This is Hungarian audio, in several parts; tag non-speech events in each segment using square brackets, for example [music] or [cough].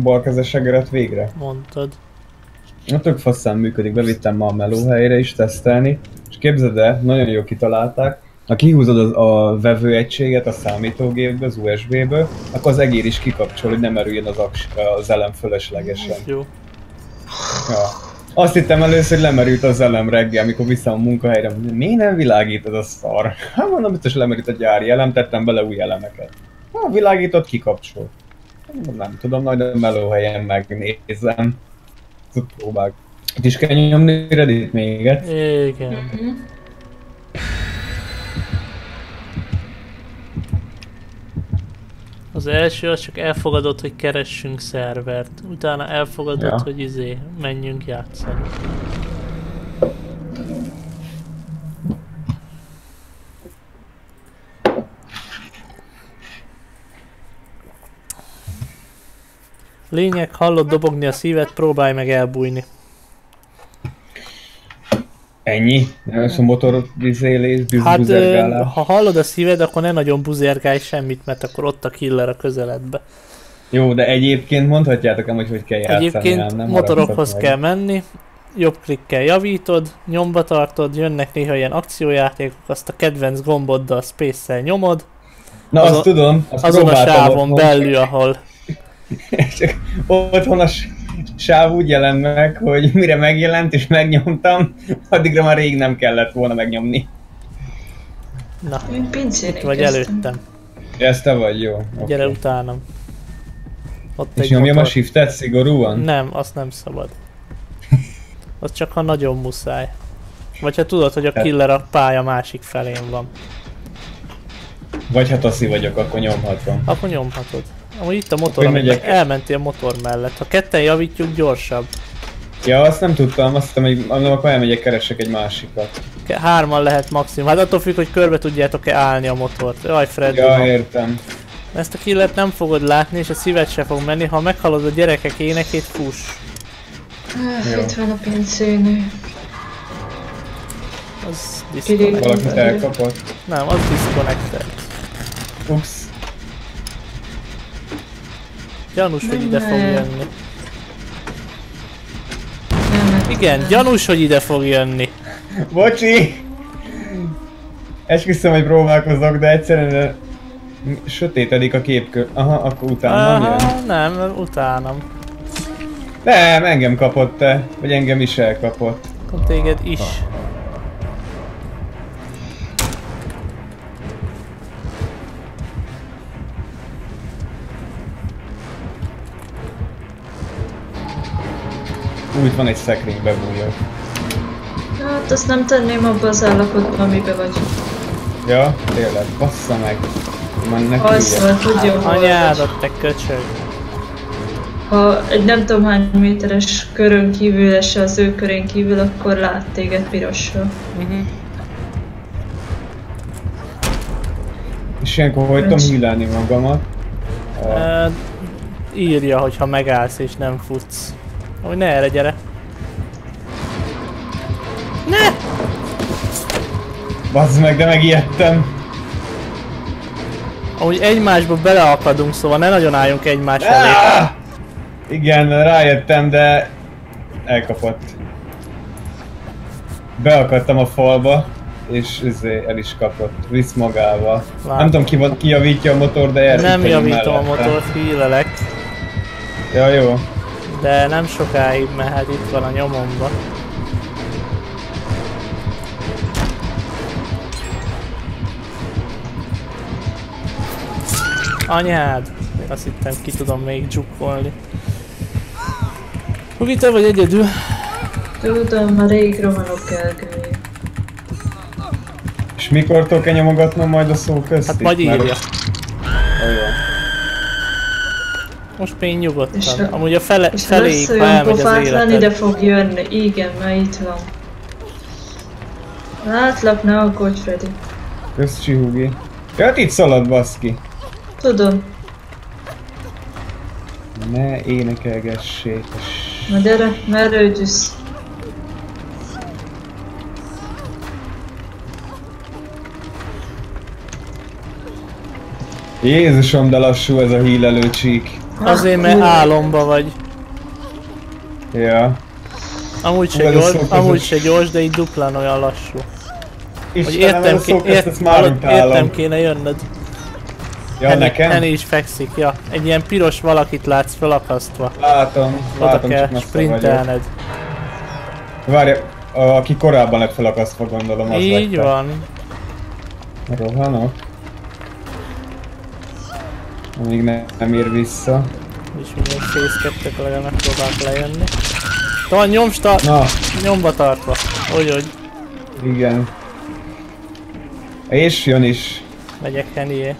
balkezes egeret végre? Mondtad. Na tök faszán működik, bevittem ma a melóhelyre is tesztelni, és képzeld el, nagyon jó kitalálták, ha kihúzod az, a vevőegységet a számítógépbe, az USB-ből, akkor az egér is kikapcsol, hogy nem erüljön az, aks, az elem fölöslegesen. Ez jó. Ja. Azt hittem először, hogy lemerült az elem reggel, amikor vissza a munkahelyre, mondom, miért nem világítod a szar? Hát mondom, biztos lemerült a gyári elem, tettem bele új elemeket. Ha világított, kikapcsol. Nem tudom, majd a melóhelyen megnézem. Próbálok. Itt is kell nyomni Reddit még Igen. Az első az csak elfogadott, hogy keressünk szervert. Utána elfogadott, Ja. hogy izé, menjünk játszani. Lényeg, hallod dobogni a szívet, próbálj meg elbújni. Ennyi? Lesz a motor vizélés, Hát, buzergálás. ha hallod a szíved, akkor ne nagyon buzergálj semmit, mert akkor ott a killer a közeledbe. Jó, de egyébként mondhatjátok ám, hogy hogy kell játszani. Egyébként nem motorokhoz kell menni, jobb klikkel javítod, nyomba tartod, jönnek néha ilyen akciójátékok, azt a kedvenc gomboddal space nyomod, Na azon- azt tudom, azt azon a sávon belül, ahol [laughs] Csak otthon a sáv úgy jelent meg, hogy mire megjelent és megnyomtam, addigra már rég nem kellett volna megnyomni. Na, itt vagy kezdtem. előttem. Ez te vagy, jó. Okay. Gyere utánam. Ott És egy nyomjam a motor. shiftet szigorúan? Nem, azt nem szabad. [laughs] Az csak ha nagyon muszáj. Vagy ha tudod, hogy a killer a pálya másik felén van. Vagy ha taszi vagyok, akkor nyomhatom. Akkor nyomhatod. Amúgy itt a motor, amit megyek? elmentél motor mellett. Ha ketten javítjuk, gyorsabb. Ja, azt nem tudtam, azt hittem, hogy mondom, akkor elmegyek, keresek egy másikat. Ke- Hárman lehet maximum. Hát attól függ, hogy körbe tudjátok-e állni a motort. Jaj, Fred, Ja, értem. ezt a killert nem fogod látni, és a szíved se fog menni. Ha meghallod a gyerekek énekét, fuss. Ah. Itt van a pincénő. Az Kiri- disconnect. Valakit elkapott. Nem, az disconnected. Ups. Gyanús, hogy ide fog jönni. Igen, gyanús, hogy ide fog jönni. Bocsi! Esküszöm, hogy próbálkozok, de egyszerűen sötétedik a képkör. Aha, akkor utána nem jön. Aha, nem, utánam. Nem, engem kapott te, vagy engem is elkapott. Akkor téged is. Úgy van egy szekrény bebújok. Hát azt nem tenném abba az állapotba, amiben vagy. Ja, tényleg, bassza meg. Már ne Az küldje. van, tudja, hol. Anyádat, te köcsög. Ha egy nem tudom hány méteres körön kívül esel az ő körén kívül, akkor lát téged pirossal. Uh-huh. És ilyenkor hogy tudom hílelni magamat. Uh, írja, hogyha megállsz és nem futsz. Hogy ne erre gyere. Ne! Bazd meg, de megijedtem. Ahogy egymásba beleakadunk, szóval ne nagyon álljunk egymás elé. Ah! Igen, rájöttem, de elkapott. Beakadtam a falba, és izé, el is kapott. Visz magával. Látom. Nem tudom ki, van- ki javítja a motor, de Nem javítom a motort, hílelek. Ja, jó. De nem sokáig mehet, itt van a nyomomba. Anyád! Azt hittem ki tudom még dzsukkolni. Hugi, te vagy egyedül? Tudom, már rég rohanok Gergely. És mikortól kell nyomogatnom majd a szó közt? Hát majd Mert- írja. Ó, Most még nyugodtan. És ha- Amúgy a fele, És feléig, lesz ha olyan elmegy az pofátlan, ide életed. fog jönni. Igen, mert itt van. Látlak, ne aggódj, Freddy. Kösz Csihugi. Ja, hát itt szalad baszki. Tudom, Ne énekelgessék. na gyere, merre ügyüsz? Jézusom, de lassú ez a hílelő csík. Azért, mert álomba vagy. Ja. Amúgy se gyors, amúgy a- se gyors, de így duplán olyan lassú. Hogy Istenem, értem, ké- ért, ezt már hallod, értem kéne jönnöd. Ja, Henny- nekem? Henny is fekszik, ja. Egy ilyen piros valakit látsz felakasztva. Látom, Oda látom, kell csak sprintelned. Várj, aki korábban lett felakasztva gondolom, az Így lett. van. Rohanok. Amíg ne, nem ér vissza. És mindjárt fészkedtek, legalább megpróbálok lejönni. Talán nyomsta, Na, nyomba tartva. Hogy, hogy igen. És jön is. megyek Hennyé.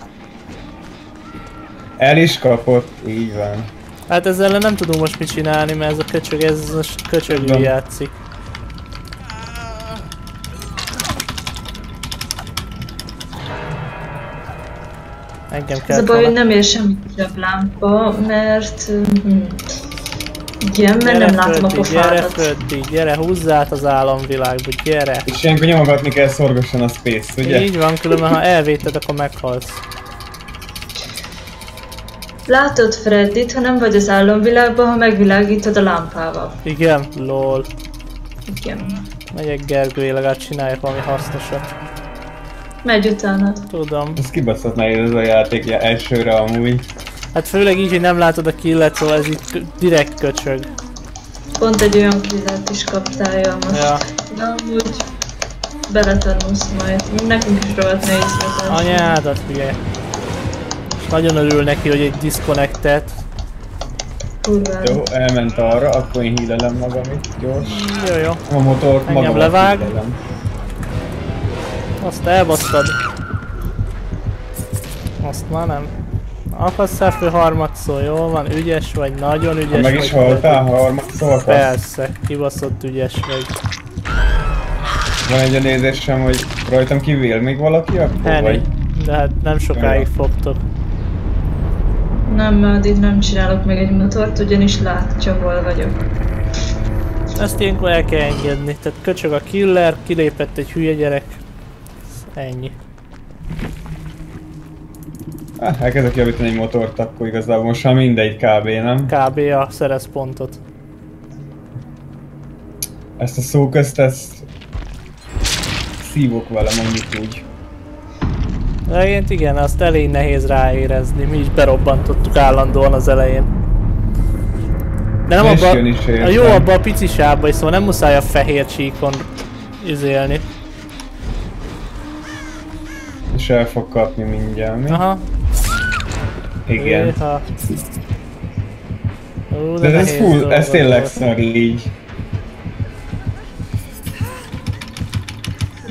El is kapott, így van. Hát ezzel nem tudunk most mit csinálni, mert ez a köcsög, ez köcsögül Tudom. játszik. Engem Ez kell a baj, hogy nem ér semmit a lámpa, mert... hm, Igen, mert nem látom a Gyere pofádat. Föddi, gyere, húzzá át az álomvilágba, gyere! És ilyenkor nyomogatni kell szorgosan a space, ugye? Így van, különben ha elvéted, akkor meghalsz. Látod Freddit, ha nem vagy az álomvilágban, ha megvilágítod a lámpával. Igen, lol. Igen. Megyek Gergőé, legalább csináljak valami hasznosat. Megy utánad. Tudom. Ez kibaszott nehéz ez a játék ja, elsőre amúgy. Hát főleg így, hogy nem látod a killet, szóval ez itt direkt köcsög. Pont egy olyan killet is kaptál jól most. Ja. De amúgy beletanulsz majd. Nekünk is rohadt nehéz volt. az. Anyádat hülye. És nagyon örül neki, hogy egy disconnectet. Kurvára. Jó, elment arra, akkor én hílelem magam itt, gyors. Jó, jó. A motort Engem magam levág. hílelem. Azt elbasztad. Azt már nem. Akasszál föl harmadszor, jól van, ügyes vagy, nagyon Ha ügyes meg vagy. is haltál, ha harmad szóval Persze, kibaszott ügyes vagy. Van egy olyan nézésem, hogy rajtam kívül még valaki akkor? Henny, Vagy? de hát nem sokáig Ja. fogtok. Nem, addig nem csinálok meg egy motort, ugyanis látja, hol vagyok. Ezt ilyenkor el kell engedni. Tehát köcsög a killer, kilépett egy hülye gyerek. Ennyi. Ah, elkezdek javítani egy motort, akkor igazából most már mindegy kb. nem? Kb. a szerez pontot. Ezt a szóközt, ezt szívok vele mondjuk úgy. Egyébként igen, azt elég nehéz ráérezni. Mi is berobbantottuk állandóan az elején. De nem És abba, jön is a jó abba a pici is, szóval nem muszáj a fehér csíkon izélni. El fog kapni mindjárt, mi? Aha. Igen. Éha. Ú, De ez nehéz full, ez tényleg szar így.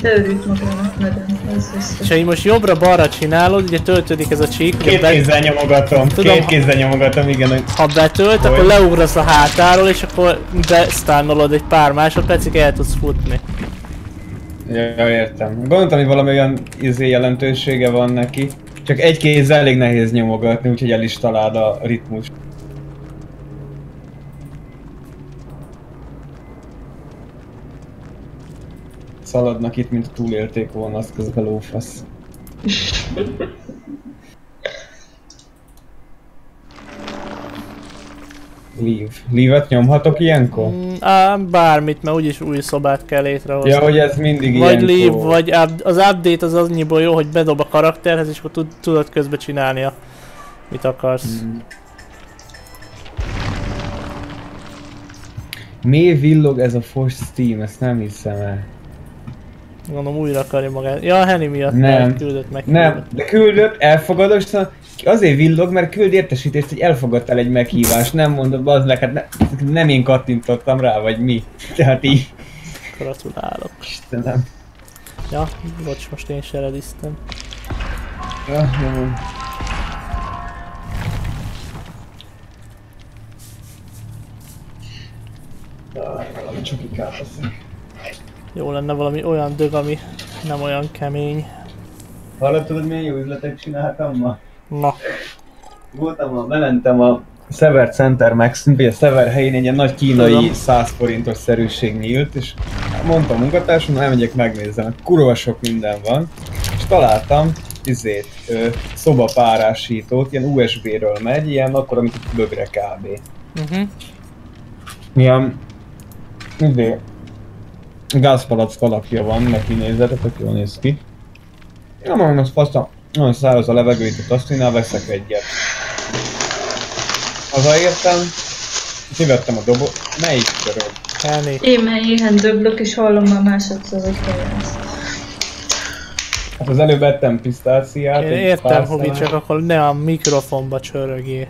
De örült magának nagyon, ez És biztos. ha így most jobbra-balra csinálod, ugye töltődik ez a csík, Két be, kézzel nyomogatom, Tudom, két ha- kézzel nyomogatom, igen, ha betölt, Hogy? akkor leugrasz a hátáról, és akkor besztánolod egy pár másodpercig, el tudsz futni. Ja, értem. Gondoltam, hogy valami olyan izé jelentősége van neki. Csak egy kézzel elég nehéz nyomogatni, úgyhogy el is találd a ritmus. Szaladnak itt, mint túlélték volna azt közben lófasz. [laughs] Leave. Leave-et nyomhatok ilyenkor? Mm, á, bármit, mert úgyis új szobát kell létrehozni. Ja, hogy ez mindig vagy ilyenkor. leave, vagy up, az update az annyiból jó, hogy bedob a karakterhez, és akkor tud, tudod csinálni a, mit akarsz. Mm. Mi villog ez a fos Steam, ezt nem hiszem el. Gondolom újra akarja magát. Ja, Henny miatt Nem. küldött meg. Nem, de küldött, aztán azért villog, mert küld értesítést, hogy elfogadtál egy meghívást, nem mondod, az meg, hát ne, nem én kattintottam rá, vagy mi. Tehát így, Gratulálok. Istenem. Ja, bocs, most én se rediztem. Ja, jó. Ah, valami csokikát veszek. Jó lenne valami olyan dög, ami nem olyan kemény. Hallod, tudod milyen jó üzletet csináltam ma? Na, Voltam a, bementem a Sever Center Max, vagy a Sever helyén egy ilyen nagy kínai Tudom. 100 forintos szerűség nyílt, és mondtam a munkatársam, elmegyek megnézem, kurva sok minden van, és találtam izét, ö, szobapárásítót, ilyen USB-ről megy, ilyen akkor, amit itt bögre kb. Uh-huh. Milyen, izé, gázpalack alakja van, neki nézzetek, tök jól néz ki. Ja, mondom, az faszom, nagyon száraz a levegő itt a Tassinál, veszek egyet. Hazaértem, kivettem a dobot, melyik köröm? Elni. Én már éhen döglök, és hallom már másodszor, hogy kell Hát az előbb ettem pisztáciát. Én értem, szál. csak akkor ne a mikrofonba csörögjél.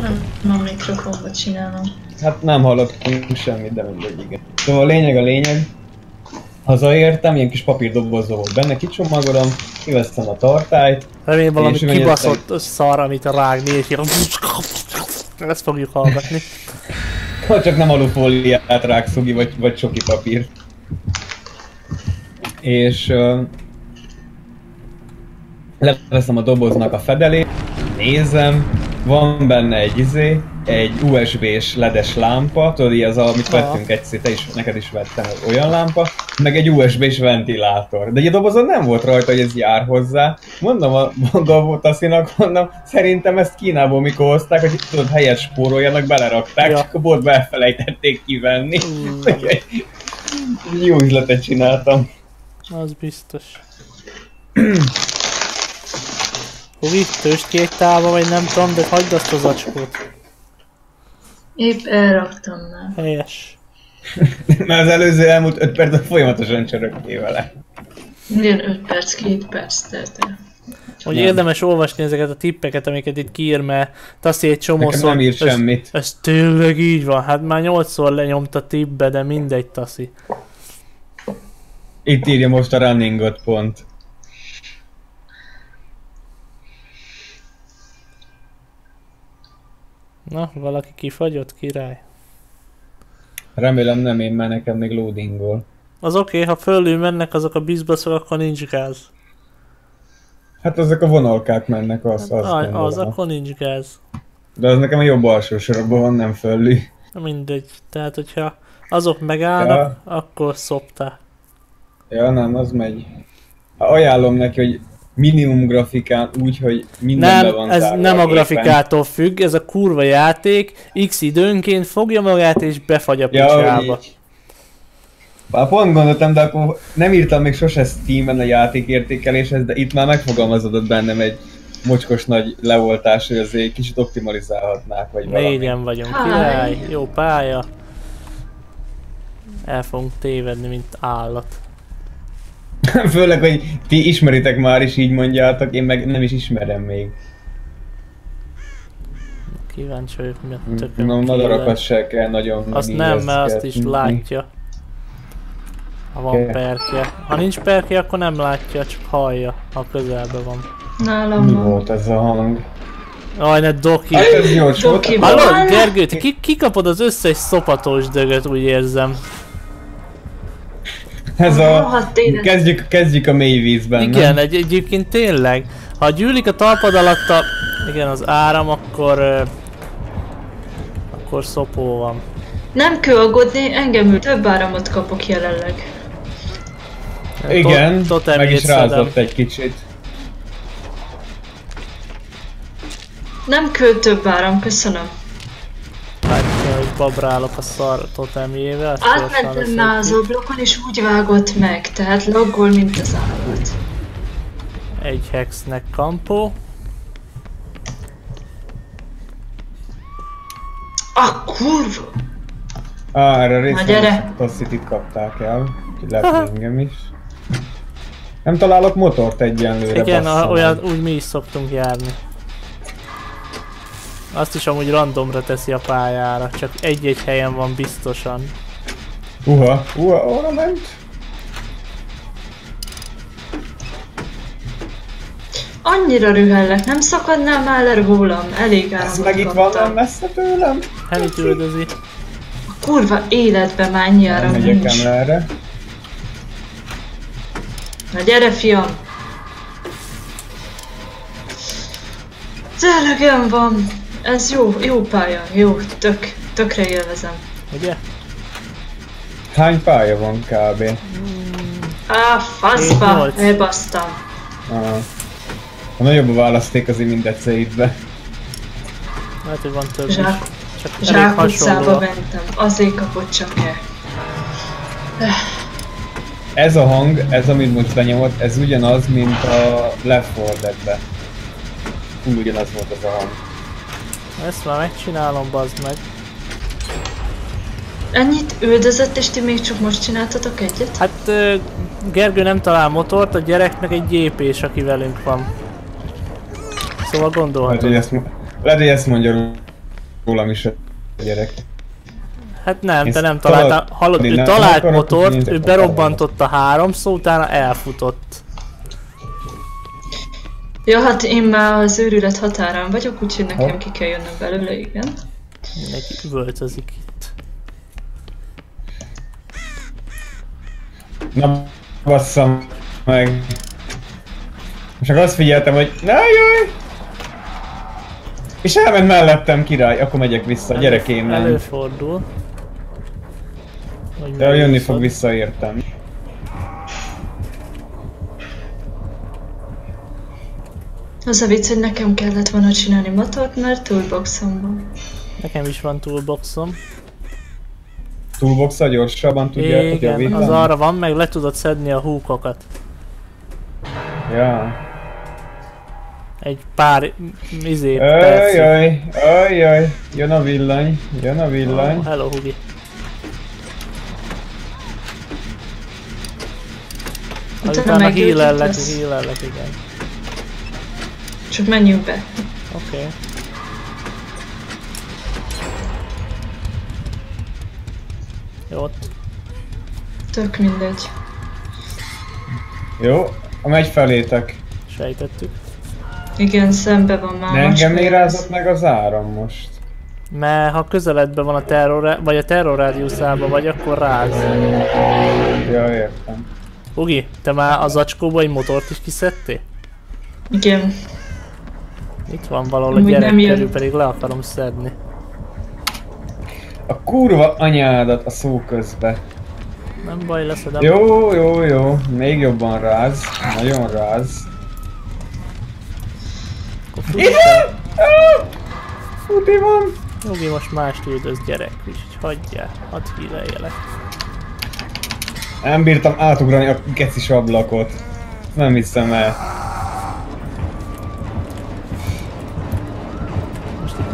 Nem, nem mikrofonba csinálom. Hát nem hallottunk semmit, de mindegy, igen. Szóval a lényeg a lényeg. Hazaértem, ilyen kis papírdobozó volt benne, kicsomagolom, kivesztem a tartályt, Remélem valami kibaszott szar, amit rágni, és ilyen... Ezt fogjuk hallgatni. ha csak nem alufóliát rákszugi, vagy, vagy soki papír. És uh, leveszem a doboznak a fedelét, nézem, van benne egy izé, egy USB-s ledes lámpa, tudod, így az, amit vettünk egyszer, te is, neked is vettem olyan lámpa, meg egy USB-s ventilátor. De egy a dobozon nem volt rajta, hogy ez jár hozzá. Mondom a mondom Tasszinak, mondom, szerintem ezt Kínából mikor hozták, hogy tudod, helyet spóroljanak, belerakták, Ja. csak a boltba elfelejtették kivenni. Mm. [laughs] Jó üzletet csináltam. Az biztos. Hobi, tőzskék tálba, vagy nem tudom, de hagyd azt az acskót. Épp elraktam már. Helyes. [laughs] Mert az előző elmúlt 5 percben folyamatosan csörögtél vele. Minden 5 perc, 2 perc telt el. Hogy Nem. érdemes olvasni ezeket a tippeket, amiket itt kiír, mert Tassi egy Nekem csomószor... nem ez, semmit. ez tényleg így van, hát már nyolcszor lenyomta tippbe, de mindegy Tassi. Itt írja most a runningot pont. Na, valaki kifagyott, király. Remélem nem én, mert nekem még loadingol. Az oké, okay, ha fölül mennek azok a bizbaszok, akkor nincs gáz. Hát azok a vonalkák mennek, az, az, Az, az gondolom. akkor nincs gáz. De az nekem a jobb alsó sorokban van, nem fölül. Mindegy. Tehát, hogyha azok megállnak, Ja. akkor szopta. Ja, nem, az megy. Ajánlom neki, hogy minimum grafikán úgy, hogy minden Nem, van ez nem a grafikától függ, ez a kurva játék, x időnként fogja magát és befagy a Ja, picsába. Már pont gondoltam, de akkor nem írtam még sose Steam-en a játék értékeléshez, de itt már megfogalmazódott bennem egy mocskos nagy leoltás, hogy azért kicsit optimalizálhatnák, vagy valami. Négyen vagyunk, király, jó pálya. El fogunk tévedni, mint állat. [laughs] Főleg, hogy ti ismeritek már is így mondjátok, én meg nem is ismerem még. Kíváncsi vagyok, mi a tököm No, madarakat se kell nagyon Azt nem, mert azt is látja. Ha van perkje. Ha nincs perkje, akkor nem látja, csak hallja, ha közelben van. Nálam Mi van. volt ez a hang? Aj, ne doki! Ez jó, volt. Hallod. Gergő, te ki, kikapod az összes szopatós dögöt, úgy érzem. Ez a... Kezdjük, kezdjük a mély vízben, Igen, nem? egy, egyébként tényleg. Ha gyűlik a talpad alatt a, igen, az áram, akkor... ö, akkor szopó van. Nem kell aggódni, engem. Több áramot kapok jelenleg. Igen, Tot- meg is szedem. rázott egy kicsit. Nem kell több áram, köszönöm. Babrálok a szar totemjével. Átmentem már az ablakon és úgy vágott meg, tehát laggol, mint az állat. Egy hexnek kampó. A kurva! Á, erre részben Tassit itt kapták el. Lehet engem is. Nem találok motort egyenlőre, Igen, a, olyan úgy mi is szoktunk járni. Azt is amúgy randomra teszi a pályára, csak egy-egy helyen van biztosan. Uha, uha, arra ment. Annyira rühellek, nem szakadnál már le rólam? Elég áramot Ez meg itt van nem messze tőlem. Henit üldözi. A kurva életbe már ennyi Nem megyek nincs. erre. Na gyere fiam! Ténylegem van! Ez jó, jó pálya, jó, tök, tökre élvezem. Ugye? Hány pálya van kb? Á, faszba, elbasztam. Ah. A nagyobb a választék azért mindegy szétbe. Lehet, hogy van több is. Zsák, Csak elég zsákutcába hasonló. mentem, azért kapott csak el. Ez a hang, ez amit most benyomott, ez ugyanaz, mint a Left 4 Dead-be. Ugyanaz volt az a hang. Ezt már megcsinálom, bazd meg. Ennyit üldözött, és ti még csak most csináltatok egyet? Hát Gergő nem talál motort, a gyereknek egy gépés, aki velünk van. Szóval Lehet, hogy gondolhatod. ezt, lehet, hogy ezt mondja rólam is a gyerek. Hát nem, te nem talál- találtál. Hallod, ő talált motort, ő berobbantotta háromszor, utána elfutott. Ja, hát én már az őrület határán vagyok, úgyhogy nekem Ha? ki kell jönnöm belőle, igen. Mindenki üvöltözik itt. Na, basszam meg. Csak azt figyeltem, hogy na jaj! És elment mellettem király, akkor megyek vissza, gyerek én nem. Előfordul. Hogy De jönni megúszod. fog vissza értem. Az a vicc, hogy nekem kellett volna csinálni motort, mert toolboxom van. Nekem is van toolboxom. toolbox gyorsabban tudjátok Igen, javítani? az arra van, meg le tudod szedni a húkokat. Ja. Egy pár izé. Ajjaj, ajjaj, jön a villany, jön a villany. Oh, hello, Hugi. Utána meggyógyítasz. healellek, igen. Csak menjünk be. Oké. Okay. Jó, ott. Tök mindegy. Jó, a megy felétek. sejtettük. Igen, szembe van már. De engem érázott meg az áram most. Mert ha közeledben van a terror, vagy a terror rádiuszában vagy, akkor ráz. Ja, értem. Ugi, te már az acskóba egy motort is kiszedtél? Igen. Itt van valahol a gyerek körül, pedig le akarom szedni. A kurva anyádat a szó közbe. Nem baj, leszedem. Jó, jó, jó. Még jobban ráz. Nagyon ráz. Ah! Futi van! Ugi most mást üldöz gyerek, úgyhogy hagyjál, hadd híreljelek. Nem bírtam átugrani a gecis ablakot. Nem hiszem el.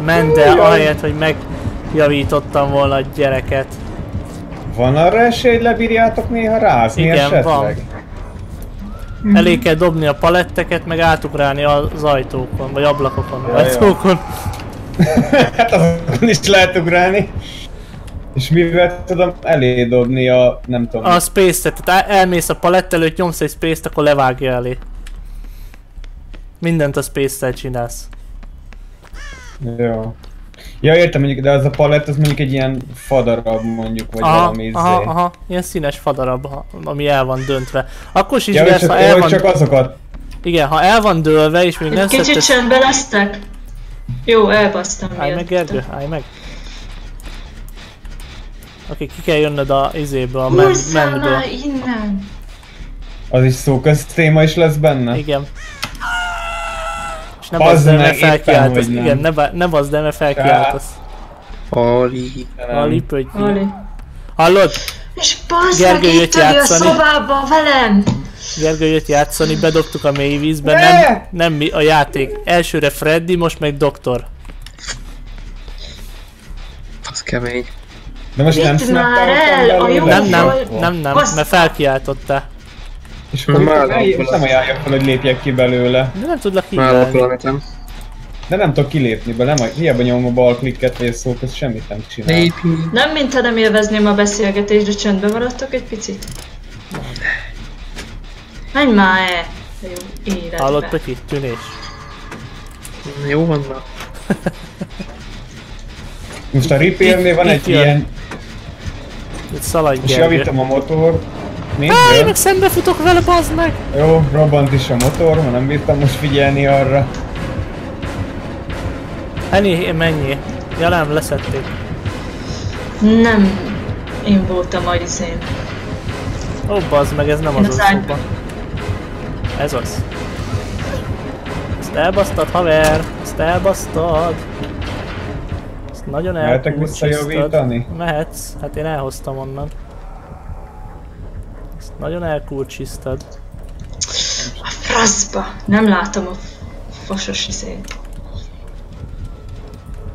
Ment el, ahelyett, hogy megjavítottam volna a gyereket. Van arra esély, hogy lebírjátok néha rázni Igen, esetleg? van. Elég kell dobni a paletteket, meg átugrálni az ajtókon, vagy ablakokon, Ja, ajtókon. [laughs] hát azokon is lehet ugrálni. És mivel tudom elé dobni a, nem tudom. A space-et, tehát el- elmész a palett előtt, nyomsz egy space-t, akkor levágja elé. Mindent a space-tel csinálsz. Jó. Ja értem mondjuk, de az a palett az mondjuk egy ilyen fadarab mondjuk, vagy Aha, valami izé. aha, aha, ilyen színes fadarab, ha- ami el van döntve. Akkor is Ja, lesz, csak, ha el van, csak azokat. igen, ha el van dőlve, és még nem kicsit szedted... csendbe lesztek? Jó, elbasztam Állj meg. Gergő, állj meg. Oké, ki kell jönnöd a izéből, a men menből. innen! Az is szóköz téma is lesz benne? Igen. Ne Bazd bazd el, mert felkiáltasz. nem. Igen, ne, ne bazd el, mert felkiáltasz. Ali. Nem. A lipögy. Ali. Hallod? És bassz meg Gergő itt a játszani. szobába velem! Gergő jött játszani, bedobtuk a mély vízbe, Ne! nem, nem mi a játék. Elsőre Freddy, most meg Doktor. Az kemény. De most nem Vidd már snappoltam el, a jó Nem, nem, nem, nem, Basz- mert felkiáltottál. És Már alakulok. nem ajánlja fel, hogy lépjek ki belőle. De nem tudlak Már hívni. De nem tudok kilépni be, nem, hiába nyomom a bal klikket, vagy a szóköz semmit nem csinál. Népi. Nem, mintha nem élvezném a beszélgetést, de csendben maradtok egy picit. Menj már el! a Jó életbe. Hallod, Pötyi? Tűnés. Jó van na. Most a repairnél van Itt egy ilyen, Itt szaladj, és javítom a motor. Nézd, Á, én jön. meg szembe futok vele, bazd meg! Jó, robbant is a motor, ma nem bírtam most figyelni arra. Ennyi, mennyi? Ja nem, leszették. Nem. Én voltam a izén. Ó, bazd meg, ez nem Én az az a ágy- szoba. Ez az. Ezt elbasztad, haver! Ezt elbasztad! Ezt nagyon Mehetek elkulcsiztad. visszajavítani? Mehetsz, hát én elhoztam onnan. Nagyon elkulcsiztad. A fraszba! Nem látom a fasos izét.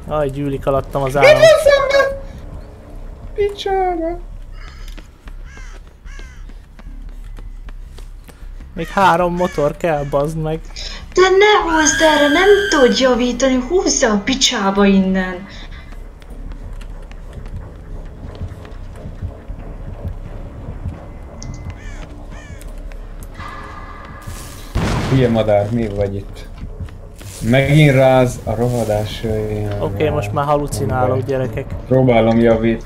Aj, gyűlik alattam az állam. Picsába. Még három motor kell, bazd meg. De ne hozd erre, nem tudod javítani, húzza a picsába innen. Hülye madár, mi vagy itt? Megint ráz a rohadás. Oké, okay, most már halucinálok, gyerekek. Próbálom javít.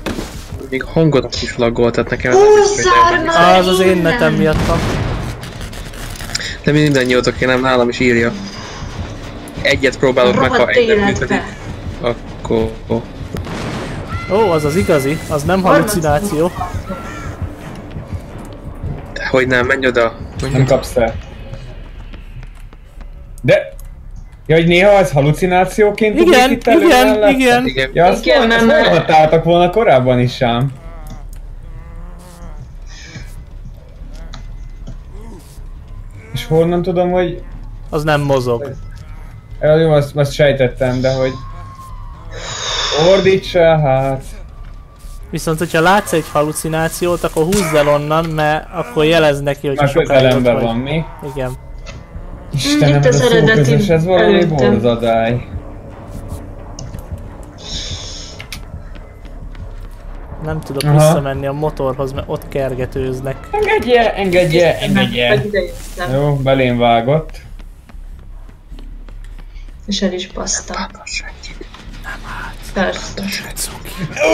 Még hangot is laggolt, tehát nekem Húzzál Az az én netem miatt van. De mindannyiótok, én nem nálam is írja. Egyet próbálok meg, ha Rohadt egy nem működik, akkor... Ó, az az igazi, az nem halucináció. Hogy nem, menj oda. Menj Nem oda. kapsz el. De... Ja, hogy néha ez halucinációként Igen, itt elő igen, mellette? igen. Igen. Ja, azt Igen, igen, mert- hallhattátok volna korábban is ám. És honnan tudom, hogy... Az nem mozog. Ja, jó, azt, azt sejtettem, de hogy... Ordítsa, hát... Viszont, hogyha látsz egy halucinációt, akkor húzd el onnan, mert akkor jelez neki, hogy Már sokáig ott közelemben vagy. van, mi? Igen. Istenem, itt ez az a eredeti szóközös, ez valami előttem. borzadály. Nem tudok Aha. visszamenni a motorhoz, mert ott kergetőznek. Engedje, engedje, engedje. Jó, belém vágott. és el is basztam. Persze.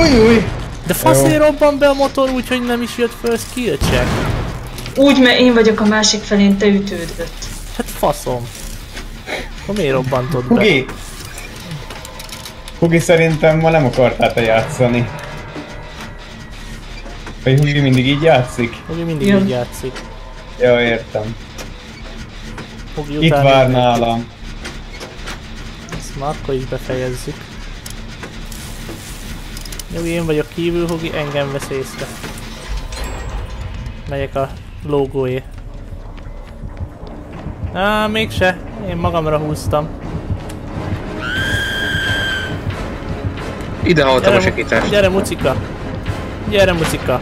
Új, új! De faszért robban be a motor úgy, hogy nem is jött föl skill check. Úgy, mert én vagyok a másik felén, te ütődött. Faszom. Akkor miért robbantod be? Hugi! Hugi szerintem ma nem akartál te játszani. Vagy Hugi mindig így játszik? Ugye mindig Igen. így játszik. Ja, értem. Fogi Itt vár nálam. Ezt már akkor is befejezzük. Jó, én vagyok kívül, Hogi, engem vesz észre. Megyek a logóé. Á, mégse. Én magamra húztam. Ide hallottam a segítást. gyere mucika. Gyere mucika.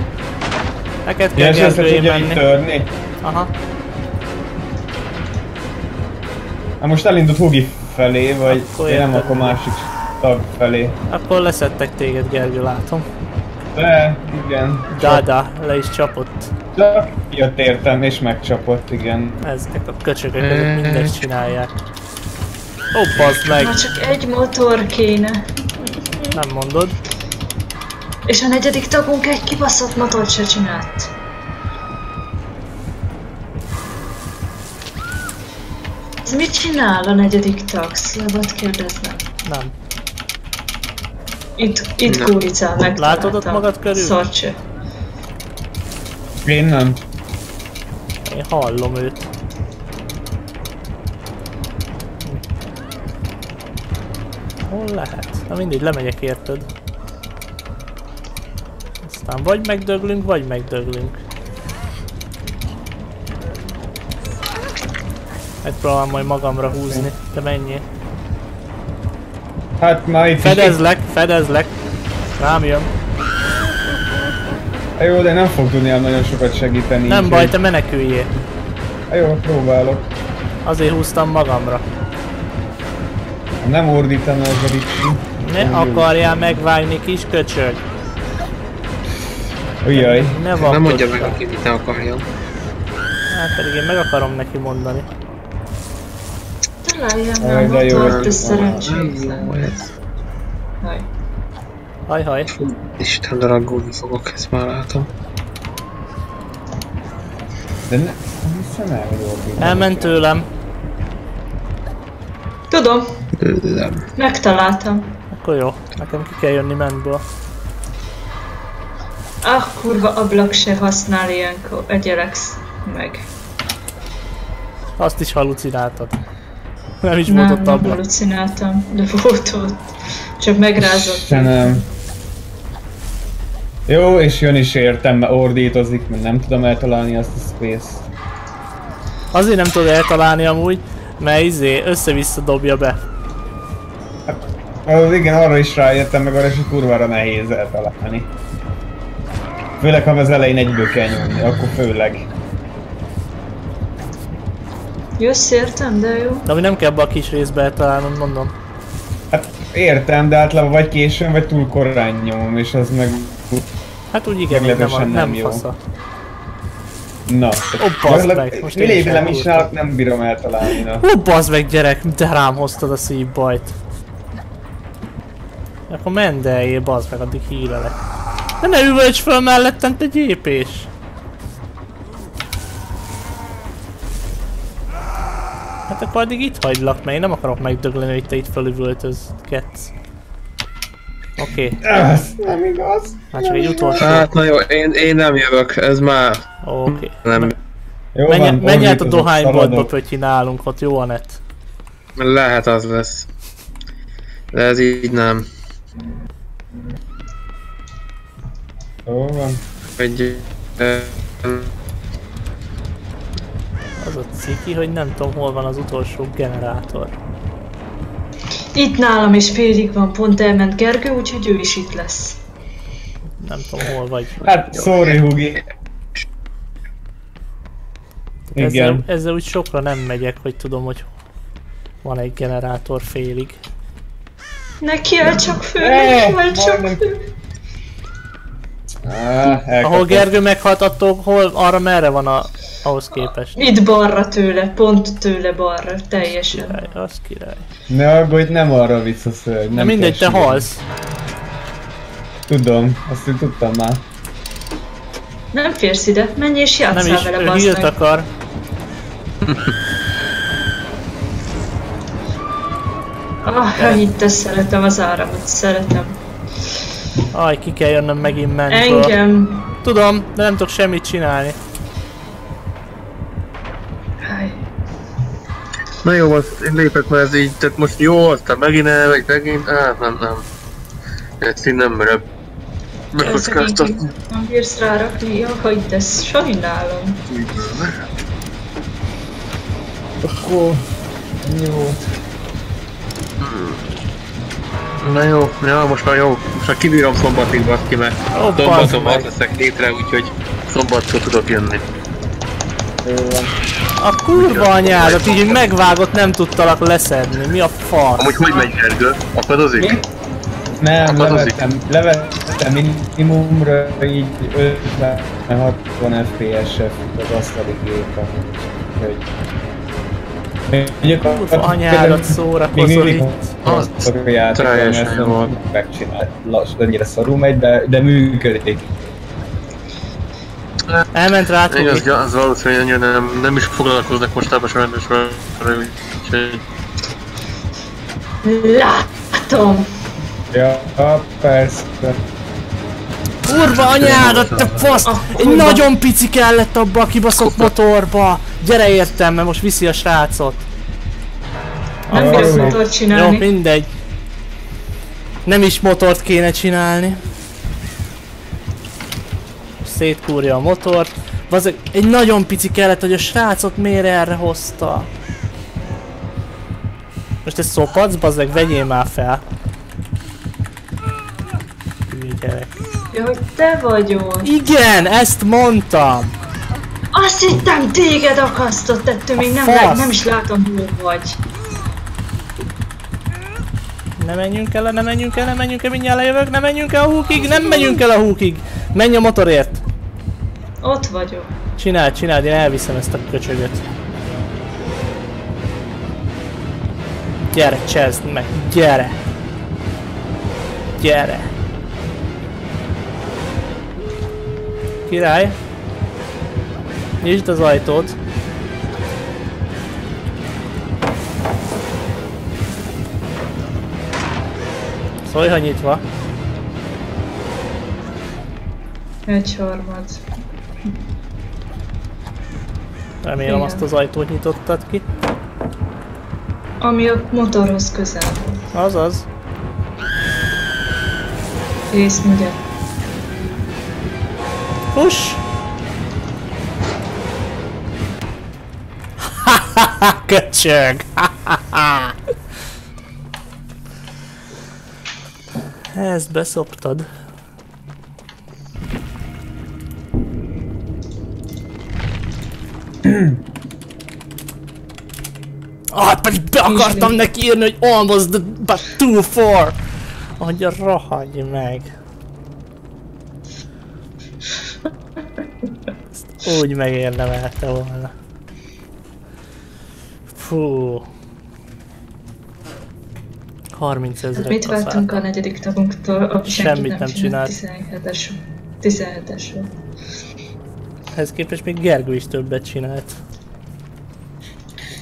Neked kell így menni. törni. Aha. Hát most elindult Hugi felé, vagy Akkor én nem akkor másik tag felé. Akkor leszettek téged, Gergő, látom. De, igen. Dada, le is csapott. Csak jött értem, és megcsapott, igen. Ezek a köcsögök, ezek mindezt csinálják. Ó, bazd meg! Már csak egy motor kéne. Nem mondod. És a negyedik tagunk egy kibaszott motort se csinált. Ez mit csinál a negyedik tag? Szabad kérdeznem. Nem. Itt, itt kúricál meg. Látod ott magad körül? Szarcső. Én nem. Én hallom őt. Hol lehet? Na mindig lemegyek érted. Aztán vagy megdöglünk, vagy megdöglünk. Megpróbálom majd magamra húzni. Te menjél. Hát már itt is Fedezlek, fedezlek. Rám jön. Hát Jó, de nem fog tudni ám nagyon sokat segíteni. Nem így, baj, te meneküljél. Hát Jó, próbálok. Azért húztam magamra. Nem ordítana ez a Ricsi. Ne akarjál megvágni, kis köcsög. Ujjaj. Ne Nem vapkodj mondja meg, fel. aki mit ne akarjon. Hát pedig én meg akarom neki mondani. Találjam Aj, már de jó, hogy szerencsétlen. Ez. Haj. Hajhaj. Isten, de raggódni fogok, ezt már látom. De ne... Nem hiszem el, hogy ordítana. Elment tőlem. Tudom, Nem. megtaláltam. Akkor jó. Nekem ki kell jönni mentből. Ah, kurva ablak se használ ilyenkor. Egyeleksz meg. Azt is halucináltad. Nem is volt Nem, ott nem ablak. halucináltam, de volt ott. Csak megrázott. Istenem. Jó, és jön is értem, mert ordítozik, mert nem tudom eltalálni azt a space. Azért nem tudod eltalálni amúgy, mert izé össze-vissza dobja be. Az igen, arra is rájöttem, meg arra is hogy kurvára nehéz eltalálni. Főleg, ha az elején egyből kell nyomni, akkor főleg. Jössz értem, de jó. De ami nem kell abba a kis részbe eltalálnom, mondom. Hát értem, de általában vagy későn, vagy túl korán nyomom, és az meg... Hát úgy igen, nem, nem, nem jó. fasza. Na. meg, most én is Vilébelem is náluk nem bírom eltalálni, na. Hú, bazd meg gyerek, de rám hoztad a szívbajt. Akkor menj el, bazd meg, addig hírelek. De ne üvölts föl mellettem, te gyépés! Hát akkor addig itt hagylak, mert én nem akarok megdögleni, hogy te itt fölüvöltözgetsz. Oké, okay. Ez nem igaz. hát csak egy utolsó. Hát na jó, én, én nem jövök, ez már Oké. Okay. nem Jó Menj, van, menj át a dohányboltba, pötyi nálunk, ott jó a net. lehet az lesz. De ez így nem. Jó van. Egy, ö, Az a ciki, hogy nem tudom hol van az utolsó generátor. Itt nálam is félig van, pont elment Gergő, úgyhogy ő is itt lesz. Nem tudom hol vagy. Hát, sorry Hugi. Ezzel, Igen. ezzel úgy sokra nem megyek, hogy tudom, hogy van egy generátor félig. Ne kiáll csak fő, Eh, ne kiáll csak majdnem. Ah. Ahol Gergő meghalt, attól hol, arra merre van a, ahhoz képest? Itt balra tőle, pont tőle balra, teljesen. Király, az király. Ne aggódj, nem arra visz a szörny. Nem mindegy, te halsz. Tudom, azt én tudtam már. Nem férsz ide, menj és Nem játsszál is, vele, hílt meg. akar. Ah, itt ezt szeretem, az áramot szeretem. Aj, ki kell jönnöm megint mentből. Engem. Tudom, de nem tudok semmit csinálni. Na jó, azt én lépek, mert ez így, tehát most jó, aztán megint elmegy, megint, á, nem, nem. Ezt én nem merem megkockáztatni. Nem bírsz rárakni, ja, hagyd ezt, sajnálom. Akkor... Jó. Na jó, ja, most már jó, most már kibírom szombatig baszki, mert bazd szombaton már leszek létre, úgyhogy szombattól tudok jönni. Jó van. A kurva anyádat, így hogy megvágott, nem tudtalak leszedni. Mi a far? Amúgy hogy megy Gergő? Akadozik? Mi? Nem, Akadozik? levettem, levettem minimumra így 50-60 FPS-e fut az asztali gép, úgyhogy... Kurva anyádat szórakozol itt. Az teljesen ezt jó volt. nem megcsinálni. Lass, annyira szarul megy, de, de működik. Elment rá, Tobi. ja, az valószínűleg annyira nem, nem is foglalkoznak mostában sajnos vele, úgyhogy... Látom! Ja, persze. Kurva anyádat, te fasz! Egy nagyon pici kellett abba a kibaszott motorba! Gyere értem, mert most viszi a srácot. Nem Ah, jó. motort Jó, csinálni. mindegy. Nem is motort kéne csinálni. Szétkúrja a motort. Bazeg, egy nagyon pici kellett, hogy a srácot miért erre hozta. Most ezt szopadsz, bazeg, vegyél már fel. Hülye gyerek. Ja, hogy te vagy ott. Igen, ezt mondtam! Azt hittem téged akasztott, ettől még nem, lát, nem is látom, hol vagy. Ne menjünk el, ne menjünk el, ne menjünk el, mindjárt lejövök, ne menjünk el a húkig, nem menjünk el a húkig! Menj a motorért! Ott vagyok. Csináld, csináld, én elviszem ezt a köcsögöt. Gyere, csezd meg, gyere! Gyere! Király! Nyisd az ajtót! Szólj, ha nyitva. Egy harmad. Remélem Igen. azt az ajtót nyitottad ki. Ami a motorhoz közel. Azaz. Rész Fuss! [laughs] Köcsög! Ezt beszoptad. Ah, hát pedig be akartam neki írni, hogy almost the, but too far. Hogy rohagy meg. Úgy megérdemelte volna. Fú. 30 Hát ezeret mit vártunk a negyedik tagunktól, Semmit nem csinált. csinált. 17-es. 17-es volt. Ehhez képest még Gergő is többet csinált.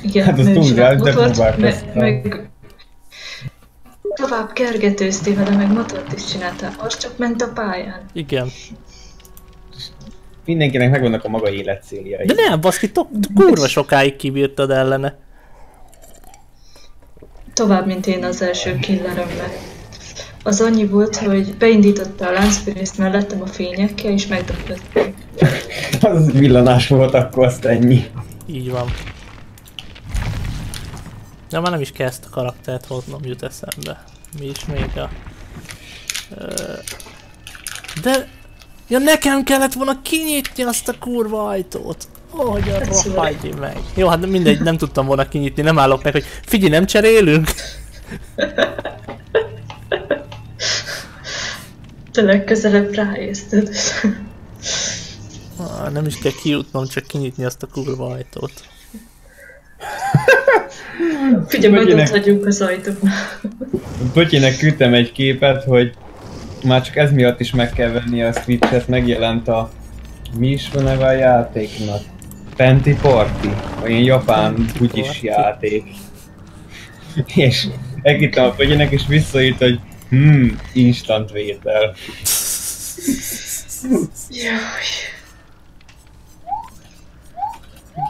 Igen, Hát az ő túl de próbálkoztam. me- meg tovább kergetőztél vele, meg motort is csináltál, az csak ment a pályán. Igen. Mindenkinek megvannak a maga életcéljai. De nem, baszki, to- kurva sokáig kibírtad ellene. Tovább, mint én az első killeremben. Az annyi volt, hogy beindította a láncfűrészt mellettem a fényekkel, és megdöglöttem. [laughs] Az villanás volt akkor, azt ennyi. Így van. Ja, már nem is kell ezt a karaktert hoznom, jut eszembe. Mi is még a... De... Ja, nekem kellett volna kinyitni azt a kurva ajtót. Hogy a Hát rohagyj meg. Jó, hát mindegy, nem tudtam volna kinyitni, nem állok meg, hogy figyelj, nem cserélünk? Te legközelebb ráézted. Ah, nem is kell kijutnom, csak kinyitni azt a kurva ajtót. Figyelj, majd ott hagyjuk az ajtóknál. Pötyinek küldtem egy képet, hogy már csak ez miatt is meg kell venni a Switch-et, megjelent a... Mi is van neve a játéknak? Penti Party? Olyan japán bugyis játék. És elkittem a Pötyinek és visszaírt, hogy hmm, instant vétel. Jaj.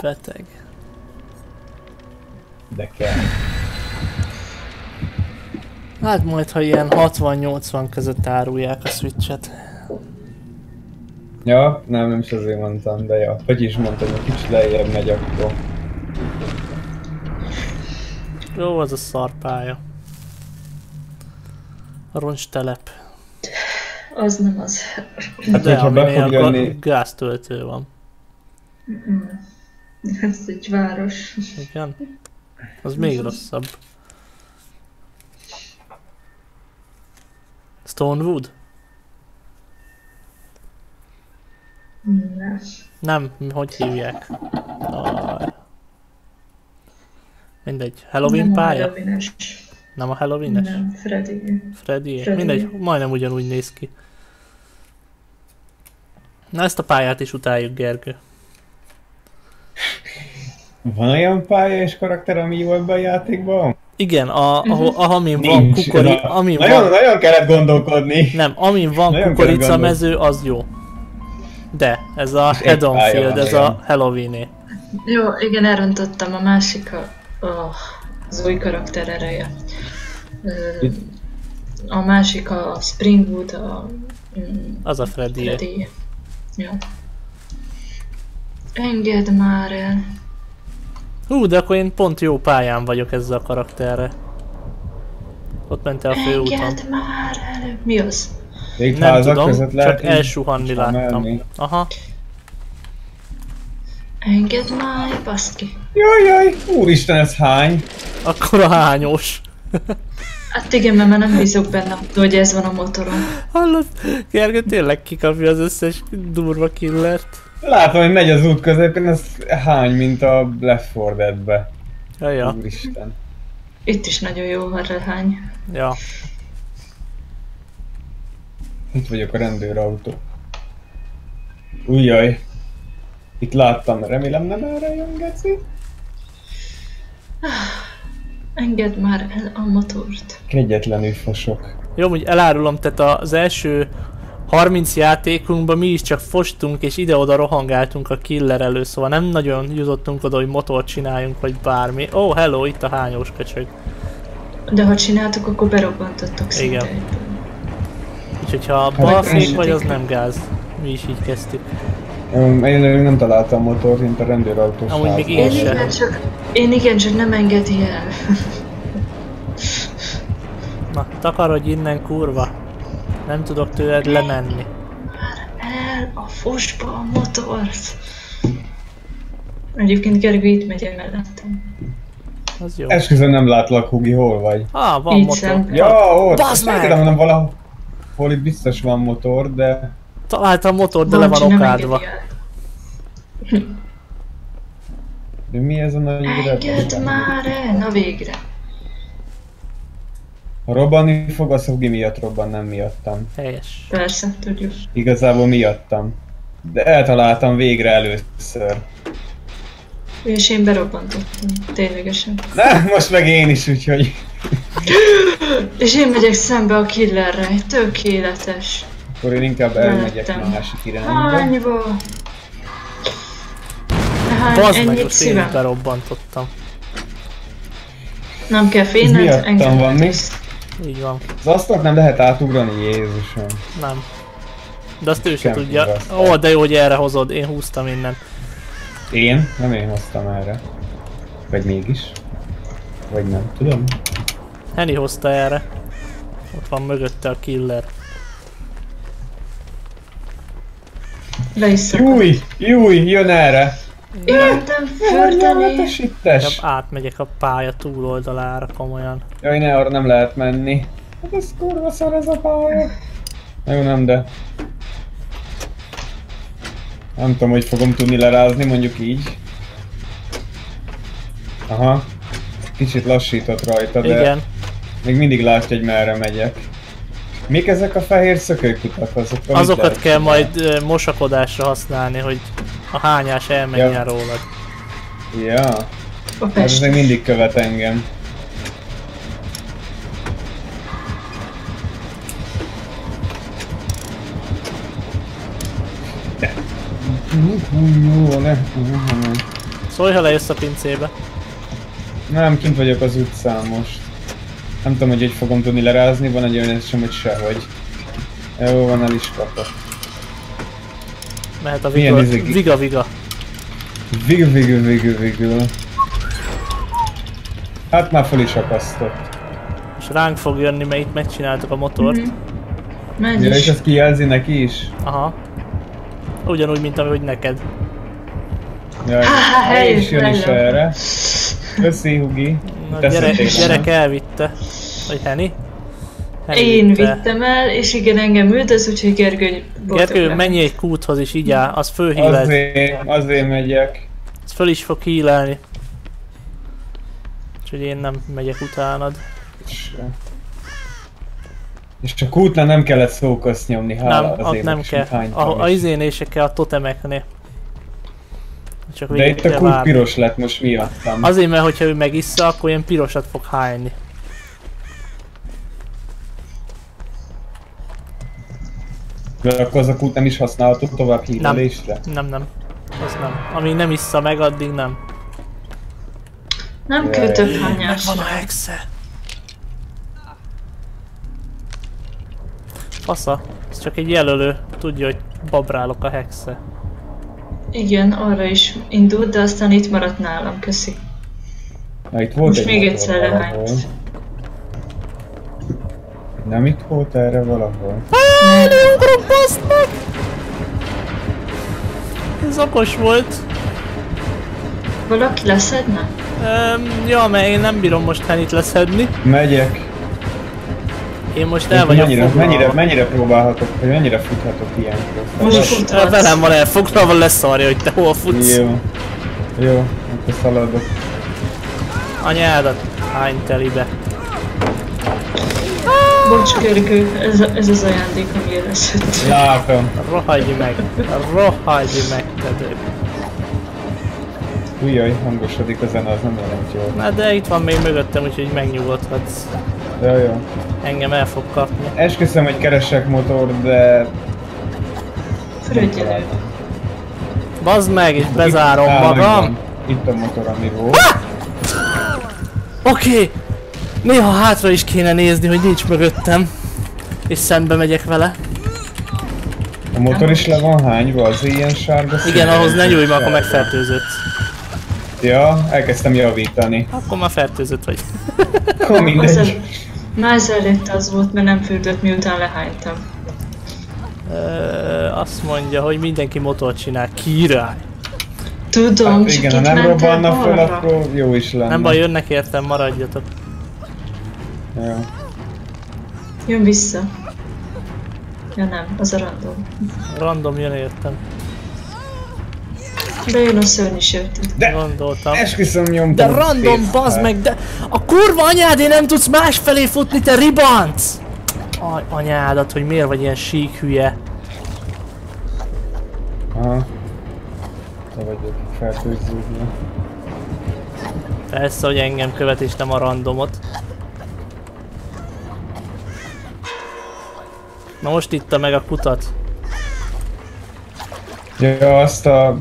Beteg. De kell. Hát majd, ha ilyen 60-80 között árulják a Switch-et. Ja, nem, nem is azért mondtam, de ja. Hogy is mondtam, hogy kicsit lejjebb megy akkor. Jó, az a szarpálya. A roncstelep. Az nem az. Hát, De hogyha be fog jönni, gáztöltő van. Ez [laughs] egy város. Igen? Az még rosszabb. Stonewood? Nem. Nem, hogy hívják? A... Mindegy. Halloween nem pálya? A Halloween-es. Nem a Halloween-es? Nem, Freddy. Freddy? Freddy. Mindegy, majdnem ugyanúgy néz ki. Na ezt a pályát is utáljuk, Gergő. Van olyan pálya és karakter, ami jó ebben a játékban? Igen, a, ahol, amin van Nincs. kukori, Na, amin nagyon, van, nagyon kellett gondolkodni. nem, amin van Nagyon kukorica mező, az jó. De, ez a Haddonfield, van, ez igen. a Halloween-é. Jó, igen, elrontottam a másik a, a, az új karakter ereje. A másik a Springwood, a mm, Az a Freddy. Freddy. Jó. Engedd már el. Hú, de akkor én pont jó pályán vagyok ezzel a karakterre. Ott ment el a főúton. Engedd már el. Mi az? Itt Nem tudom, között lehet csak elsuhanni láttam. menni. Aha, Engedd már, baszki. Jaj, jaj, úristen, ez hány? akkor a hányós. [laughs] Hát igen, mert már nem bízok benne, hogy ez van a motoron. Hallod? Gergő tényleg kikapja az összes durva killert. Látom, hogy megy az út közepén, ez hány, mint a Left 4 Dead-be. Ja, ja, Úristen. Itt is nagyon jó a rehány. ja. Itt vagyok a rendőrautó. Ujjaj. Itt láttam, remélem nem erre jön, Geci? Engedd már el a motort. Kegyetlenül fosok. Jó, hogy elárulom, tehát az első 30 játékunkban mi is csak fostunk és ide-oda rohangáltunk a killer elő, szóval nem nagyon jutottunk oda, hogy motort csináljunk, vagy bármi. Ó, oh, hello, itt a hányós köcsög. De ha csináltuk, akkor berobbantottak szinte. Igen. Úgyhogy ha Hát balfék vagy, az nem gáz. Mi is így kezdtük. Öm, Én nem találtam motort, mint a rendőrautós Amúgy még én Én igen, csak, én igen, csak nem engedi el. Na, takarodj innen, kurva. Nem tudok tőled lemenni. El a fosba a motort. Egyébként Gergő itt megy el mellettem. Az jó. Esküszöm nem látlak, Hugi, hol vagy? Ah, van Így motor. szemben. Ja, ott! Bazd meg! Mondom valahol hol itt biztos van motor, de... Találtam motor, de le van okádva. De mi ez a nagy Engedd már el! Na végre. Ha robbanni fog, az Hugi miatt robban, nem miattam. Helyes. Persze, tudjuk. Igazából miattam. De eltaláltam végre először. És én berobbantottam. Ténylegesen. Na, most meg én is, úgyhogy... [laughs] És én megyek szembe a killerre. Tökéletes. Akkor én inkább elmegyek Mellettem. másik irányba. Hányba? Hát Bazd meg, most én berobbantottam. Nem kell miattam engem van, mi? megtesz. Így van. Az asztalt nem lehet átugrani, Jézusom. Nem. De azt ő se Semmi tudja. Ó, de jó, hogy erre hozod. Én húztam innen. Én? Nem én hoztam erre. Vagy mégis? Vagy nem, tudom. Henny hozta erre. Ott van mögötte a killer. Le is szakad. Júj! Júj! Jön erre! Sittes! Inkább átmegyek a pálya túloldalára komolyan. Jaj, ne, arra nem lehet menni. Hát ez kurva szar ez a pálya. Na Jó, nem, de... Nem tudom, hogy fogom tudni lerázni, mondjuk így. Aha. Kicsit lassított rajta, de Igen. még mindig látja, hogy merre megyek. Mik ezek a fehér szökőkutak? Mit Azokat kell csinálni? majd mosakodásra használni, hogy a hányás elmenjen Ja. rólad. Ja, hát ez még mindig követ engem. Jó, ne. Szólj, ha lejössz a pincébe. Nem, kint vagyok az utcán most. Nem tudom, hogy hogy fogom tudni lerázni, van egy olyan érzésem, hogy sehogy. Jó, van, el is kapok. Mehet a Milyen viga, izé- viga, viga. Vigül, vigül, vigül, vigül. Hát már fel is akasztott. És ránk fog jönni, mert itt megcsináltuk a motort. Megy Ja, és is. ezt kijelzi neki is? Aha. Ugyanúgy, mint ahogy neked. Jaj, helyes, is jön is erre. Köszi, Hugi. Na, gyerek nem? elvitte. Vagy Henny? Henny Én vitte. vittem el, és igen, engem üldöz, úgyhogy Gergő Gergő, menj egy kúthoz is, így áll, az fölhíled. Azért, azért megyek. Az föl is fog hílelni. Úgyhogy én nem megyek utánad. És a kútnál nem kellett szókoszt nyomni, hála nem, az nem kell. A, a izénél se kell, a totemeknél. Csak De itt a kút várni. piros lett most miattam. Azért, mert hogyha ő megissza, akkor ilyen pirosat fog hányni. De akkor az a kút nem is használható tovább hírelésre? Nem, nem. Az nem. Amíg nem issza meg, addig nem. Nem több hányás. Megvan a hexe. Fasza. Ez csak egy jelölő. Tudja, hogy babrálok a hexe. Igen, arra is indult, de aztán itt maradt nálam, köszi. Na itt volt Most egy még egyszer lehányt. Nem itt volt erre valahol? Baszd meg! Ez okos volt. Valaki leszedne? Um, ja, mert én nem bírom most Hennyt leszedni. Megyek. Én most el vagyok mennyire, foglalva. mennyire, mennyire próbálhatok, vagy mennyire futhatok ilyenkor? Uh, velem van elfoglalva, leszarja, hogy te hol futsz. Jó. Jó, akkor szaladok. Anyádat, hány telibe. Bocs, Gergő, ez, a- ez az ajándék, amire leszedtél. Látom. Rohagyj meg, rohagyj meg, tedő. Ujjaj, hangosodik a zene, az nem jelent jól. Na de itt van még mögöttem, úgyhogy megnyugodhatsz. Jó, jó. Engem el fog kapni. Esküszöm, hogy keresek motor, de Törődjön ő. Bazd meg, és bezárom Á, magam. Itt a motor, ami volt. Oké. Okay. Néha hátra is kéne nézni, hogy nincs mögöttem. És szembe megyek vele. A motor is le van hányva, az ilyen sárga szín? Igen, ahhoz ne nyújj, mert akkor Sárga. megfertőződsz. Ja, elkezdtem javítani. Akkor már fertőzött vagy. Akkor mindegy. Ezelőtt az volt, mert nem fürdött miután lehánytam. Ö, azt mondja, hogy mindenki motort csinál. Király. Tudom, Hát csak igen, ha nem robbanna föl, balra. akkor jó is lenne. Nem baj, jönnek értem, maradjatok. Ja. Jön vissza. Ja nem, az a random. Random jön értem. Bejön a szörny. De- Gondoltam. Esküszöm nyomtam. De a random, bazd meg, de a kurva anyád, én nem tudsz másfelé futni, te ribanc! Aj, anyádat, hogy miért vagy ilyen sík hülye. Aha. Te vagyok fertőződve. Persze, hogy engem követ és nem a randomot. Na most itta meg a kutat. Ja, azt a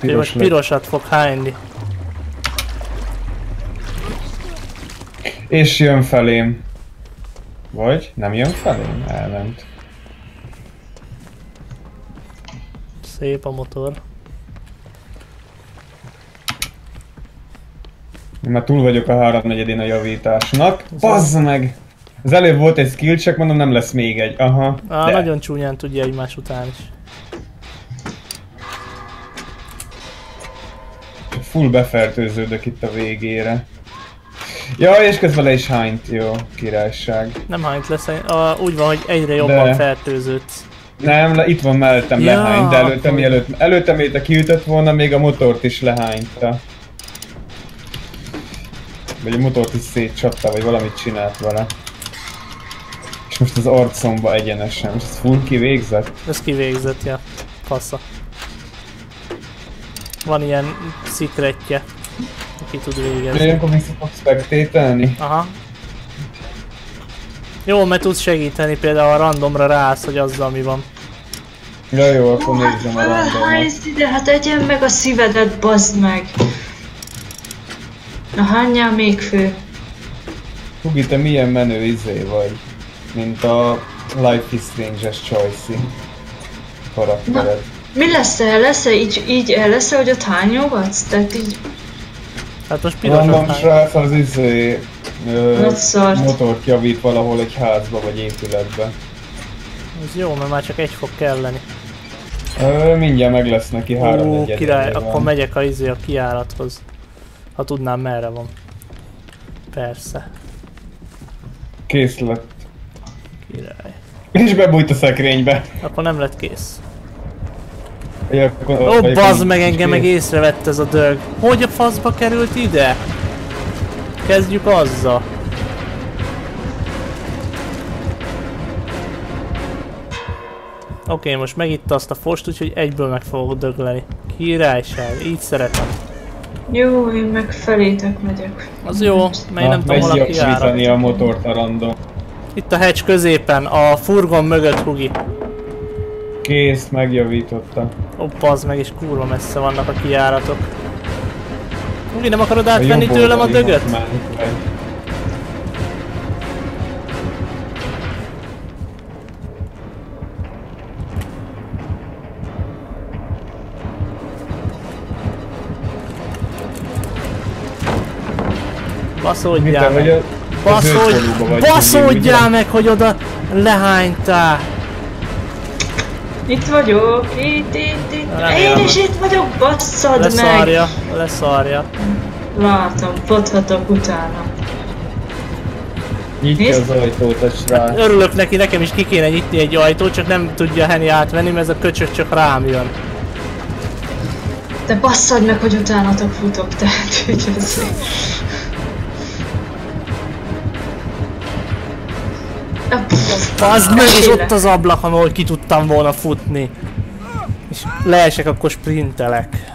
piros most pirosat fog hányni. És jön felém. Vagy? Nem jön felém? Elment. Szép a motor. Én Már túl vagyok a háromnegyedén a javításnak. Bazd meg! Az előbb volt egy skill check, mondom nem lesz még egy. Aha. Á, de. nagyon csúnyán tudja egymás után is. Full befertőződök itt a végére. Ja, és közben le is hányt, jó, királyság. Nem hányt lesz, a, úgy van, hogy egyre jobban De. fertőződsz. Nem, le, itt van mellettem Ja, lehányt, de előtte akkor- mielőtt, előtte miért kiütött volna, még a motort is lehányta. Vagy a motort is szétcsapta, vagy valamit csinált vele. És most az arcomba egyenesen, most ez full kivégzett. Ez kivégzett, ja. Passza. Van ilyen szikretje, aki tud végezni. ilyenkor vissza fogsz spectételni? Aha. Jó, mert tudsz segíteni, például a randomra ráállsz, hogy azzal mi van. Ja jó, akkor nézzem a randomot. Ide, hát egyen meg a szívedet, bazd meg! Na hányjál még fő? Hugi, te milyen menő izé vagy? Mint a Life is Strange-es Choice-i karaktered. Mi lesz el? Lesz-e így, így el lesz hogy ott hányogatsz? Tehát így Hát most pirosat hány. srác az izé... Ö, motort javít valahol egy házba vagy épületbe. Ez jó, mert már csak egy fog kelleni. Ö, mindjárt meg lesz neki három Ó, király, akkor megyek a izé a kiárathoz. Ha tudnám merre van. Persze. Kész lett. Király. És bebújt a szekrénybe. Akkor nem lett kész. Ó, vagy bazd meg engem, meg észrevett ez a dög. Hogy a faszba került ide? Kezdjük azzal. Oké, most megitta azt a fost, úgyhogy egyből meg fogok dögleni. Királyság, így szeretem. jó, én meg felétek megyek. Az jó, mert nem tudom, hol a motort a random. Itt a hedge középen, a furgon mögött Hugi. Kész, megjavította. Ó, az meg, és kurva messze vannak a kiáratok. Hugi, nem akarod A átvenni jobb tőlem a dögöt? Baszódjál meg. a... a baszódjál meg, hogy oda lehánytál. Itt vagyok, itt, itt, itt. Remélem. Én is itt vagyok, basszad meg! Leszarja, leszarja. Látom, pothatok utána. Nyitja Nézd. az ajtót a srác. Örülök neki, nekem is ki kéne nyitni egy ajtót, csak nem tudja Henny átvenni, mert ez a köcsög csak rám jön. De basszad meg, hogy utánatok futok, tehát hogy Bazd meg, és Mesélek. ott az ablak, ahol ki tudtam volna futni. És leesek, akkor sprintelek.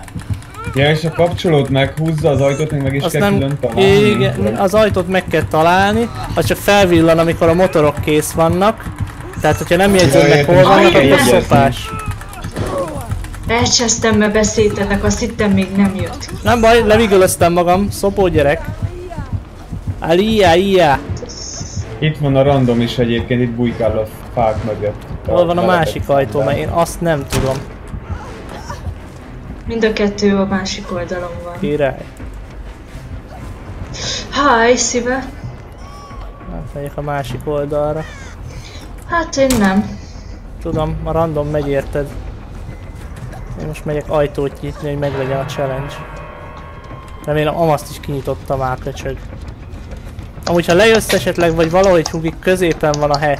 Ja, és a kapcsolót meghúzza az ajtót, még meg is Azt kell nem... külön találni. Igen, az ajtót meg kell találni, az csak felvillan, amikor a motorok kész vannak. Tehát, hogyha nem jegyződnek értem, hol vannak, akkor szopás. Elcsesztem, mert beszéltetek, azt hittem még nem jött. Nem baj, levigölöztem magam, szopó gyerek. Alia, ia. Itt van a random is egyébként, itt bujkál a fák mögött. Hol van a másik ajtó, mert én azt nem tudom. Mind a kettő a másik oldalon van. Király. Hi, szíve. Hát megyek a másik oldalra. Hát én nem. Tudom, a random megy érted. Én most megyek ajtót nyitni, hogy meglegyen a challenge. Remélem Amaszt is kinyitotta már köcsög. Amúgy ha lejössz esetleg, vagy valahogy hugik középen van a hely.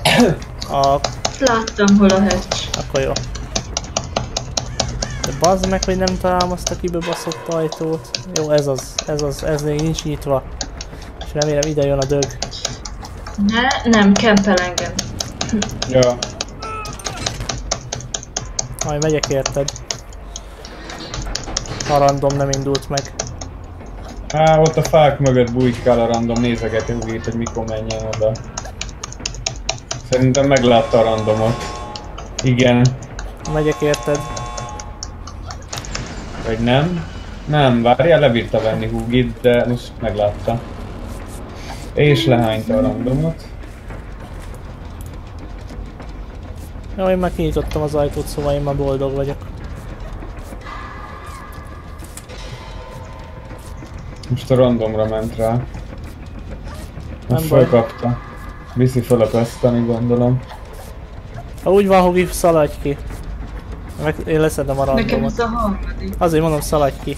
A... Láttam, hol a hatch. akkor jó. De bazd meg, hogy nem találom azt a kibebaszott ajtót. Jó, ez az, ez az, ez még nincs nyitva. És remélem ide jön a dög. Ne, nem, kempel engem. Ja, Majd megyek érted. A random nem indult meg. Á, ott a fák mögött bujkál a random, nézegeti Hugit, hogy mikor menjen oda. Szerintem meglátta a randomot. Igen, Megyek érted. vagy nem? Nem, várjál, lebírta venni Hugit, de most meglátta. És lehányta a randomot. Jó, én már kinyitottam az ajtót, szóval én már boldog vagyok. Most a randomra ment rá. Nem Most baj. felkapta. Viszi fel a kasztani, gondolom. Ha úgy van, hogy szaladj ki. Meg én leszedem a Nekem randomot. ez a harmadik. Azért mondom, szaladj ki.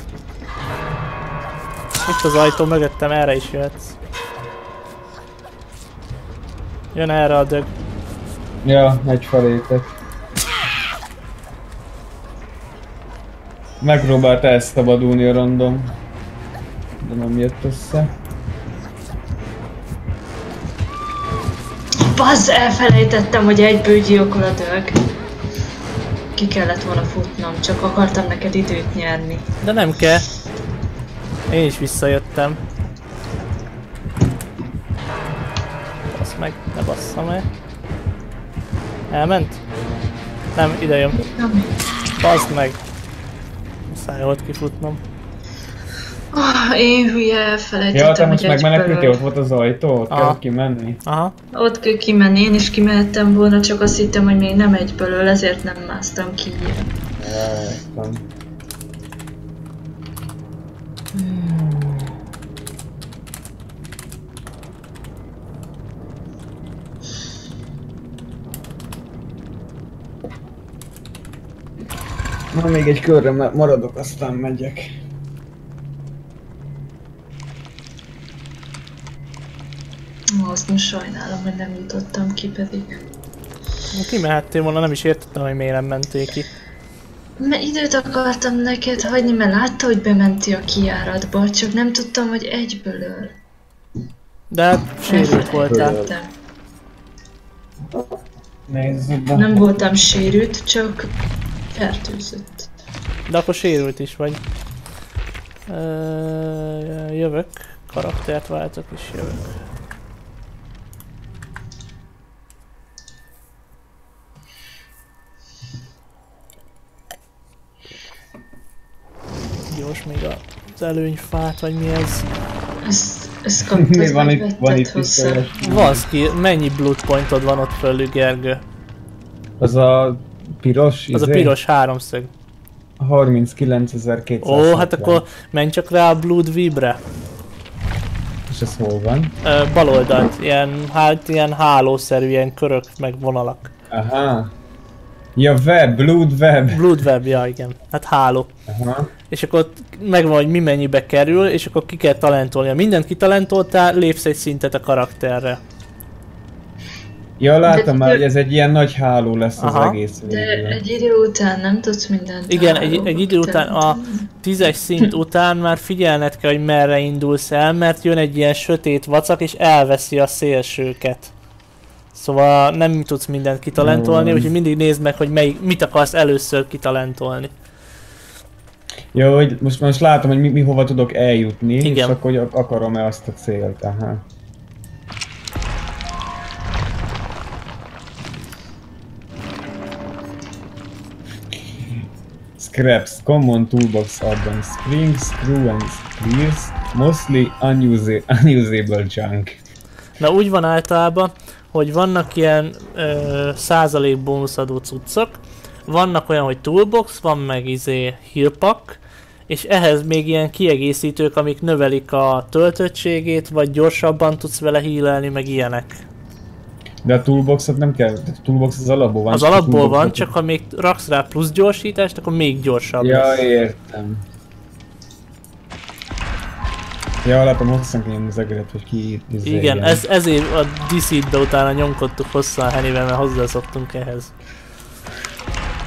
Itt az ajtó mögöttem, erre is jöhetsz. Jön erre a dög. Ja, egy felétek. Megpróbált elszabadulni a random. De nem jött össze. Bazz, elfelejtettem, hogy egyből gyilkol a dög. Ki kellett volna futnom, csak akartam neked időt nyerni. De nem kell. Én is visszajöttem. Basz meg, ne basszam el. Elment? Nem, ide jön. Nem. Bazd meg. Muszáj volt kifutnom. Oh, én hülye elfelejtettem, Ja, te most megmenekültél, ott volt az ajtó, ott Aha. kell kimenni. Aha. Ott kell kimenni, én is kimehettem volna, csak azt hittem, hogy még nem egyből, ezért nem másztam ki ilyen. Értem. Na még egy körre ma- maradok, aztán megyek. Most sajnálom, hogy nem jutottam ki pedig. Kimehettél volna, nem is értettem, hogy miért nem mentél ki. Mert időt akartam neked hagyni, mert látta, hogy bementi a kijáratba, csak nem tudtam, hogy egyből öl. De hát sérült voltál. Nem voltam sérült, csak fertőzött. De akkor sérült is vagy. Ö, jövök. Karaktert váltok és jövök. Gyors még az előnyfát, vagy mi ez? Ezt, ezt [laughs] kaptad, Mi van itt, van itt hozzá? Vaszki, mennyi blood pointod van ott fölül, Gergő? Az a piros, Az a izé? piros háromszög. 39.200. Ó, hát akkor menj csak rá a Blood Vibre. És ez hol van? Ö, bal oldalt, ilyen, hát ilyen hálószerű, ilyen körök, meg vonalak. Aha. Ja, web, blood web. Blood Web, ja igen. Hát háló. Aha. És akkor ott megvan, hogy mi mennyibe kerül, és akkor ki kell talentolni. Ha mindent kitalentoltál, lépsz egy szintet a karakterre. Ja, látom De- már, hogy ez egy ilyen nagy háló lesz az Aha. egész De végül. egy idő után nem tudsz mindent Igen, egy, egy idő után, a tízes szint után már figyelned kell, hogy merre indulsz el, mert jön egy ilyen sötét vacak, és elveszi a szélsőket. Szóval nem tudsz mindent kitalentolni, Jó. úgyhogy mindig nézd meg, hogy melyik, mit akarsz először kitalentolni. Jó, hogy most, most látom, hogy mi, mi hova tudok eljutni, Igen. és akkor hogy ak- akarom-e azt a célt, aha. Scraps, Common Toolbox Add-on, Spring, Screw and Clears, Mostly unusable, unusable Junk. Na úgy van általában, hogy vannak ilyen ö, százalék bónuszadó cuccok, vannak olyan, hogy toolbox, van meg izé healpack, és ehhez még ilyen kiegészítők, amik növelik a töltöttségét, vagy gyorsabban tudsz vele healelni, meg ilyenek. De a toolboxot nem kell, a toolbox az alapból van. Az alapból van, csak ha még raksz rá plusz gyorsítást, akkor még gyorsabb Ja, lesz. értem. Ja, látom, hosszan nyomni az egeret, hogy ki... izé, Igen, ez, ezért a DC-be utána nyomkodtuk hosszan a Hennyvel, mert hozzászoktunk ehhez.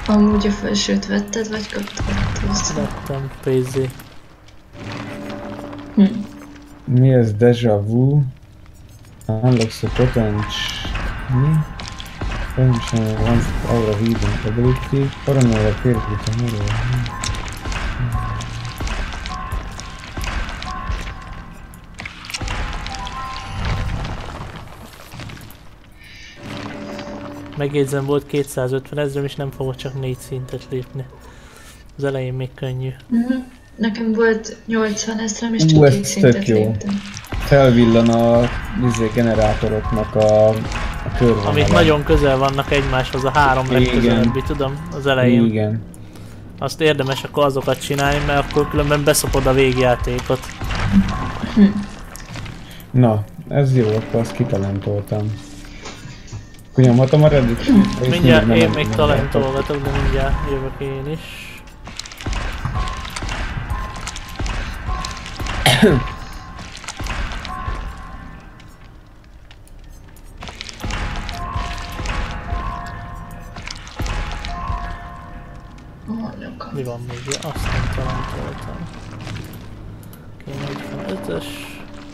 Amúgy a felsőt vetted, vagy kaptad hozzá? Vettem pénzé. Hm. Mi ez Deja Vu? Unlocks a potential... Mi? Potential once aura healing ability. Paranoia pérgít a horror. Megjegyzem, volt 250 ezerem, és nem fogok csak 4 szintet lépni. Az elején még könnyű. Mhm. Nekem volt 80 ezrem, és Ú, csak ez két szintet tök jó. léptem. Felvillan a izé, generátoroknak a, a körvonala. Amik nagyon közel vannak egymáshoz, a három Igen. legközelebbi, tudom, az elején. Igen. Azt érdemes akkor azokat csinálni, mert akkor különben beszopod a végjátékot. Na, ez jó, akkor azt kitalentoltam. Akkor nyomhatom a reddit? Mindjárt én még talentolgatok, de mindjárt jövök én is. Mi van még? Ja, azt nem talentoltam. Oké, 45-ös.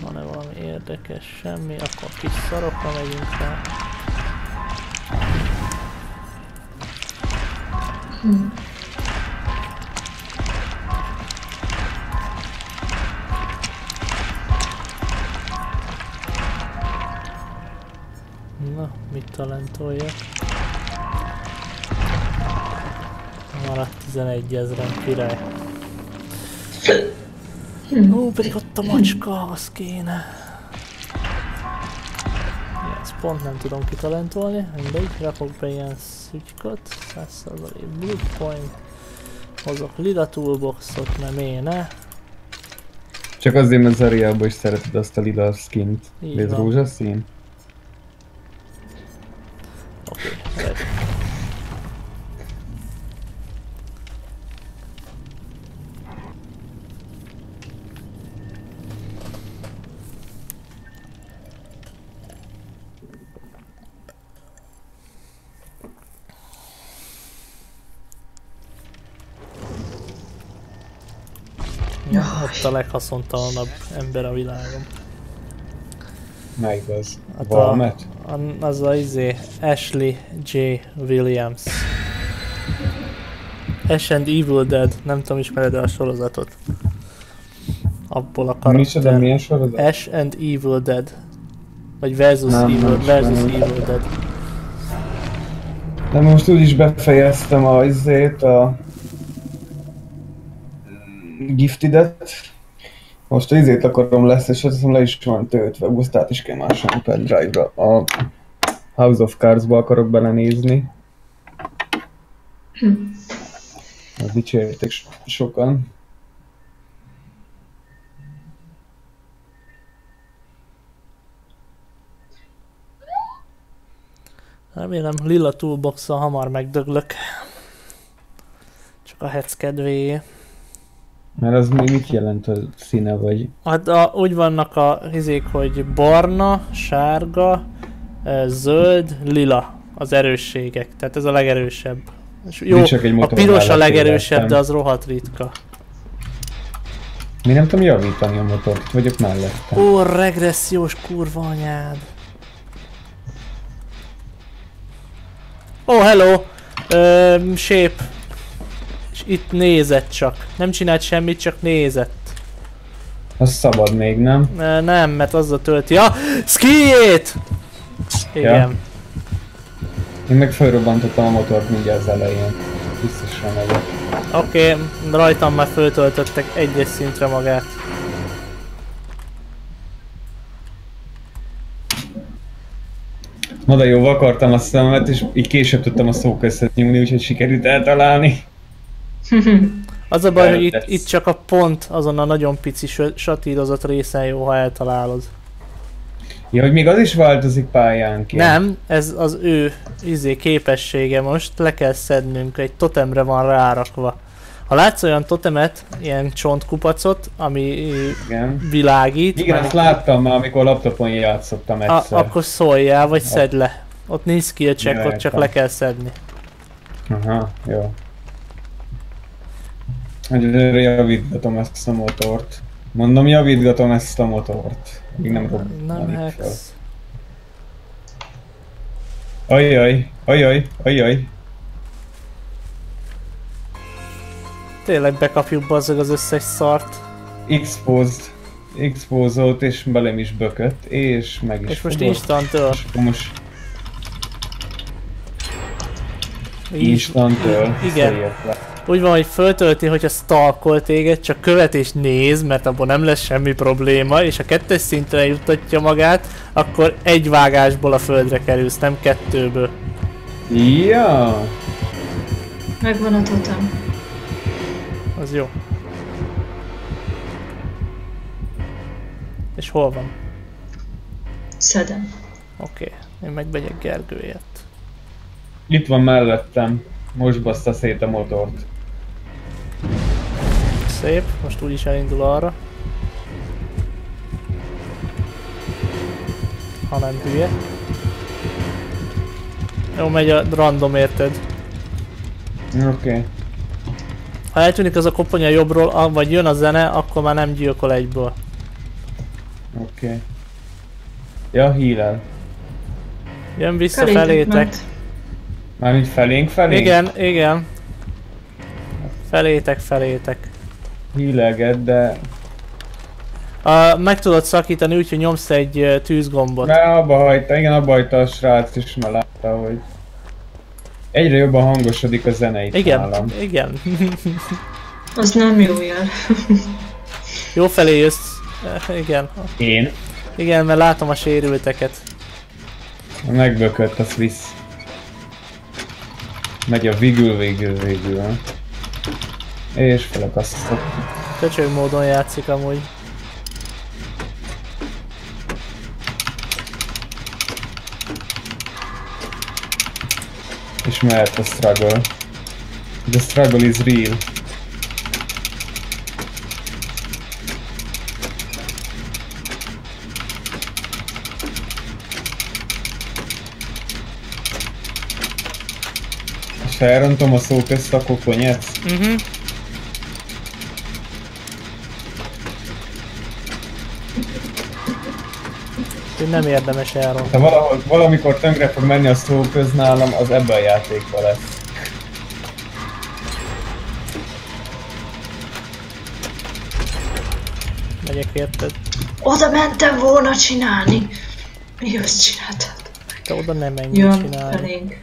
Van-e valami érdekes? Semmi. Akkor kis szarokra megyünk rá. Na, mit talentoljak? Maradt 11 ezeren király. Ó, pedig ott a macska, az kéne. Pont nem tudom kitalentolni, mindegy, rakok be ilyen szügykot, 100% blue point, hozok lila toolboxot, mert miért ne? Csak azért, mert Zariába is szereted azt a lila skint. Így Ez rózsaszín? Leghaszontalanabb ember a világon. Melyik az? Hát a- Valmet? A- Az a izé, Ashley J. Williams. Ash and Evil Dead, nem tudom ismered -e a sorozatot. Abból a Micsoda, karakter. milyen sorozat? Ash and Evil Dead. Vagy versus Nem, Evil, nem versus ismerem. Evil Dead. De most úgyis befejeztem a izét, a... Giftidet. Most a izét akarom lesz, és azt hiszem le is van töltve, Gusztát is kell másolni pendrive-ra. A House of Cards-ba akarok belenézni. Azt dicsérték so- sokan. Remélem lila toolbox hamar megdöglök. Csak a hetz kedvéért. Mert az mi mit jelent, hogy színe vagy? Hát a, úgy vannak a izék, hogy barna, sárga, zöld, lila az erősségek. Tehát ez a legerősebb. És Jó, csak egy a piros a legerősebb, éreztem. de az rohadt ritka. Mi nem tudom javítani a motort, itt vagyok mellette. Ó, regressziós kurva anyád. Ó, oh, hello! Ö, shape. És itt nézett csak. Nem csinált semmit, csak nézett. Az szabad még, nem? Ö, nem, mert azzal tölti. Ja! Skiét! Igen. Én meg felrobbantottam a motort mindjárt az elején. biztosan megyek. Oké, okay, rajtam már föltöltöttek egyes szintre magát. Na de jó, akartam a szememet, és így később tudtam a szóköztet nyúlni, úgyhogy sikerült eltalálni. [laughs] Az a baj, hogy itt, itt csak a pont azon a nagyon pici satírozott részen jó, ha eltalálod. Ja, hogy még az is változik pályánként. Nem, ez az ő izé képessége most, le kell szednünk, egy totemre van rárakva. Ha látsz olyan totemet, ilyen csontkupacot, ami Igen. világít, Igen, már- azt láttam már, amikor laptopon játszottam a, egyszer. akkor szóljál, vagy szedd le. Ott nincs skill check, ott csak le kell szedni. Aha, jó. Egyre javítgatom ezt a motort. Mondom, javítgatom ezt a motort. Még nem Nem robbanik fel. hex. Ajjaj, ajjaj, ajjaj. Tényleg bekapjuk bazzag az összes szart. Exposed. Exposolt és belem is bökött, és meg is És most fogott. instant öl. És akkor most Így. instant öl. Igen. Le. Úgy van, hogy föltölti, hogyha stalkol téged, csak követ és néz, mert abból nem lesz semmi probléma, és a kettes szintre juttatja magát, akkor egy vágásból a földre kerülsz, nem kettőből. Ja, Megvan a totem. Az jó. És hol van? Szedem. Oké, okay. én megmegyek Gergőért. itt van mellettem. Most baszta szét a motort. Szép, most úgyis elindul arra. Ha nem hülye. Jó, megy a random érted. Oké. Okay. Ha eltűnik az a koponya jobbról, vagy jön a zene, akkor már nem gyilkol egyből. Oké. Okay. Ja, hílel. Jön vissza Felétek felétek. Mármint felénk, felénk? Igen, igen. Felétek, felétek. Hílelget, de... Uh, meg tudod szakítani úgy, hogy nyomsz egy tűzgombot. Mert abba hagyta, igen, abba hagyta a srác is, mert látta, hogy... Egyre jobban hangosodik a zene itt Igen, nálam. igen. [laughs] Az nem jó jel. [laughs] Jó felé jössz. Eh, Igen. Én? Igen, mert látom a sérülteket. Megbökött, az visz. Megy a vigül, végül, végül. És felakasztott. Köcsög módon játszik amúgy. És mehet a struggle. The struggle is real. És ha elrontom a szó közt, akkor konyetsz? Mhm. Úgyhogy nem érdemes elrontani. Ha valahol, valamikor tönkre fog menni a szó köz nálam, az ebben a játékban lesz. Megyek érted? Oda mentem volna csinálni. Mi azt csináltad? Te oda nem menj Jön csinálni. felénk.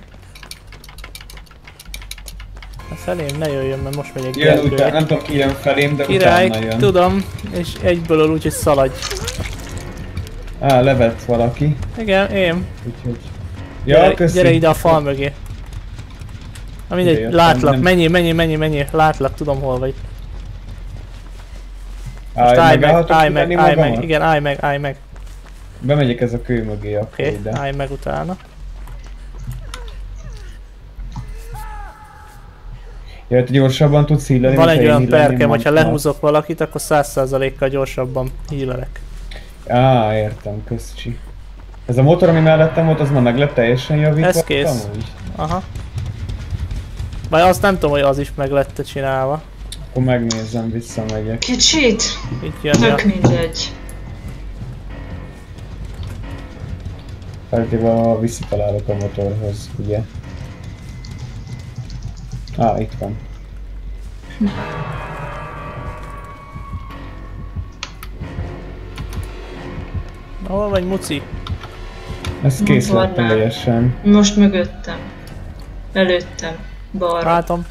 A felém ne jöjjön, mert most megyek Jön utána, nem tudom ki jön felém, de Király, utána jön. tudom, és egyből öl úgy, hogy szaladj. Á, levett valaki, Igen, én. úgyhogy... Ja, Gyere, köszi. gyere ide a fal mögé. Na mindegy, jöttem, látlak, nem- menjél, menjél, menjél, menjél, látlak, tudom hol vagy. Állj, Most állj meg, állj meg, állj meg, magamat? igen, állj meg, állj meg. Bemegyek ez a kő mögé akkor Oké, ide. okay, állj meg utána. Ja, te gyorsabban tudsz hílelni, Van egy olyan perkem, hogyha lehúzok valakit, akkor 100%-kal gyorsabban hílelek. Á, értem, közcsi. Ez a motor, ami mellettem volt, az már meg lett teljesen javítva? Ez kész. Amúgy? Aha. Vagy azt nem tudom, hogy az is meg lett csinálva. Akkor megnézem, visszamegyek. Kicsit? Itt jön a... Tök mindegy. Feltéve ha visszatalálok a motorhoz, ugye? Á, itt van. Hol vagy Muci? Ez kész lett teljesen. Most mögöttem. Előttem. Balra. Látom.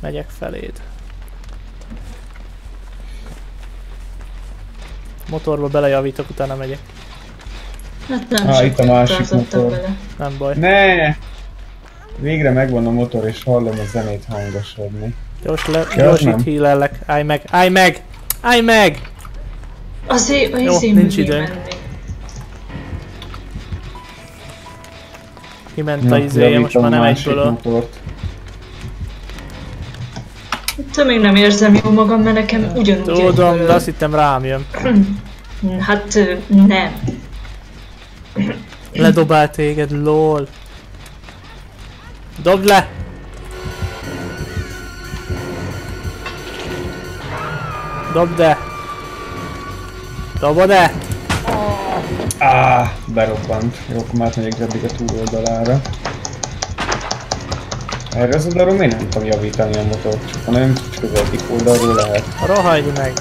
Megyek feléd. Motorba belejavítok, utána megyek. Hát nem Ah, itt a másik motor. vele. Nem baj. Ne! Végre megvan a motor és hallom a zenét hangosodni. Gyors le, Ja, gyorsít nem. hílellek. Állj meg, állj meg! Állj meg! Azért a Jó, izé nincs időnk. Kiment a izéje, most már nem egyből a... Te még nem érzem jó magam, mert nekem ugyanúgy Tudom, de azt hittem rám jön. [clears throat] Hát nem. [clears throat] Ledobál téged, lol. Dobd le! Dobd le! Dobod-e? Áh, berobbant. Jó, akkor már megyek addig a túloldalára. Erre az oldalról miért nem tudom javítani a motort? Csak hanem csak az egyik oldalról lehet. Rohagy meg!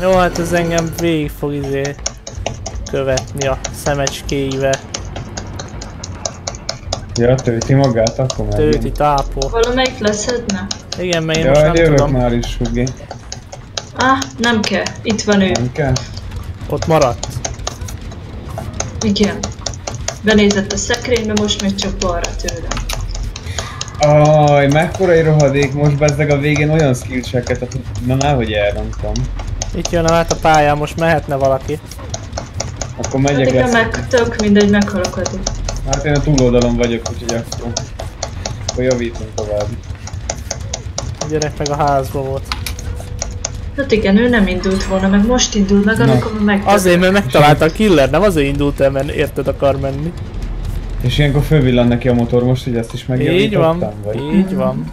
Jó, hát ez engem végig fog izé követni a szemecskéivel. Ja, tölti magát, akkor már Tőti tápol. Valamelyik leszedne? Igen, mert én most Ja, nem jövök tudom. már is, Hugi. Ah, nem kell. Itt van ő. Nem kell? Ott maradt. Igen. Benézett a szekrénybe, most még csak balra tőlem. Aj, mekkora egy rohadék, most bezzeg a végén olyan skill checket, hát na nehogy elrontom. Itt jön át a pályán, most mehetne valaki. Akkor megyek Addig lesz. meg tök mindegy, meghalok addig. Hát én a túloldalon vagyok, úgyhogy akkor... Akkor javítunk tovább. A gyerek meg a házba volt. Hát igen, ő nem indult volna, meg most indult meg, Na. amikor meg Azért, mert megtalálta a killer, nem azért indult el, mert érted akar menni. És ilyenkor fölvillan neki a motor most, hogy ezt is Így megjavítottam? van, Vagy? így van.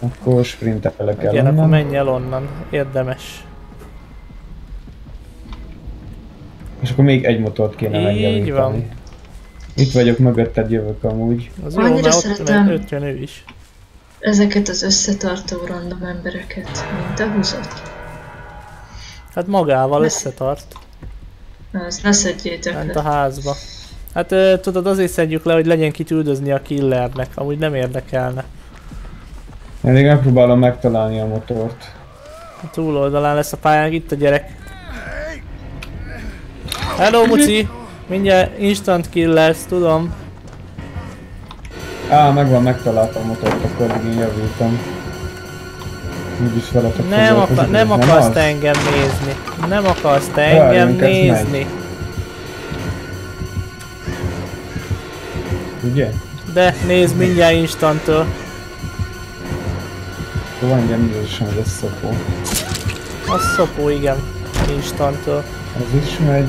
Akkor sprintelek el Igen, akkor menj el onnan. Érdemes. És akkor még egy motort kéne Így megjavítani. van. Itt vagyok, mögötted jövök amúgy. Az jó, Annyira mert ott, szeretem. mert ott jön ő is. Ezeket az összetartó random embereket, mint a húzott. Hát magával Ne- összetart. Na, ezt ne szedjétek Ment a házba. Hát tudod, azért szedjük le, hogy legyen kit üldözni a killernek. Amúgy nem érdekelne. Én még megpróbálom megtalálni a motort. A túloldalán lesz a pályán, itt a gyerek. Hello, Muci! Mindjárt instant kill lesz, tudom. Á, megvan, megtaláltam a motort, akkor addig én javítom. Úgyis veletek Nem, akar, nem akarsz te engem nézni. Nem akarsz te engem nézni. Ugye? De nézd mindjárt instantől. Van egy emlősen az összepó. Az szopó, igen. Instantől. Az is megy.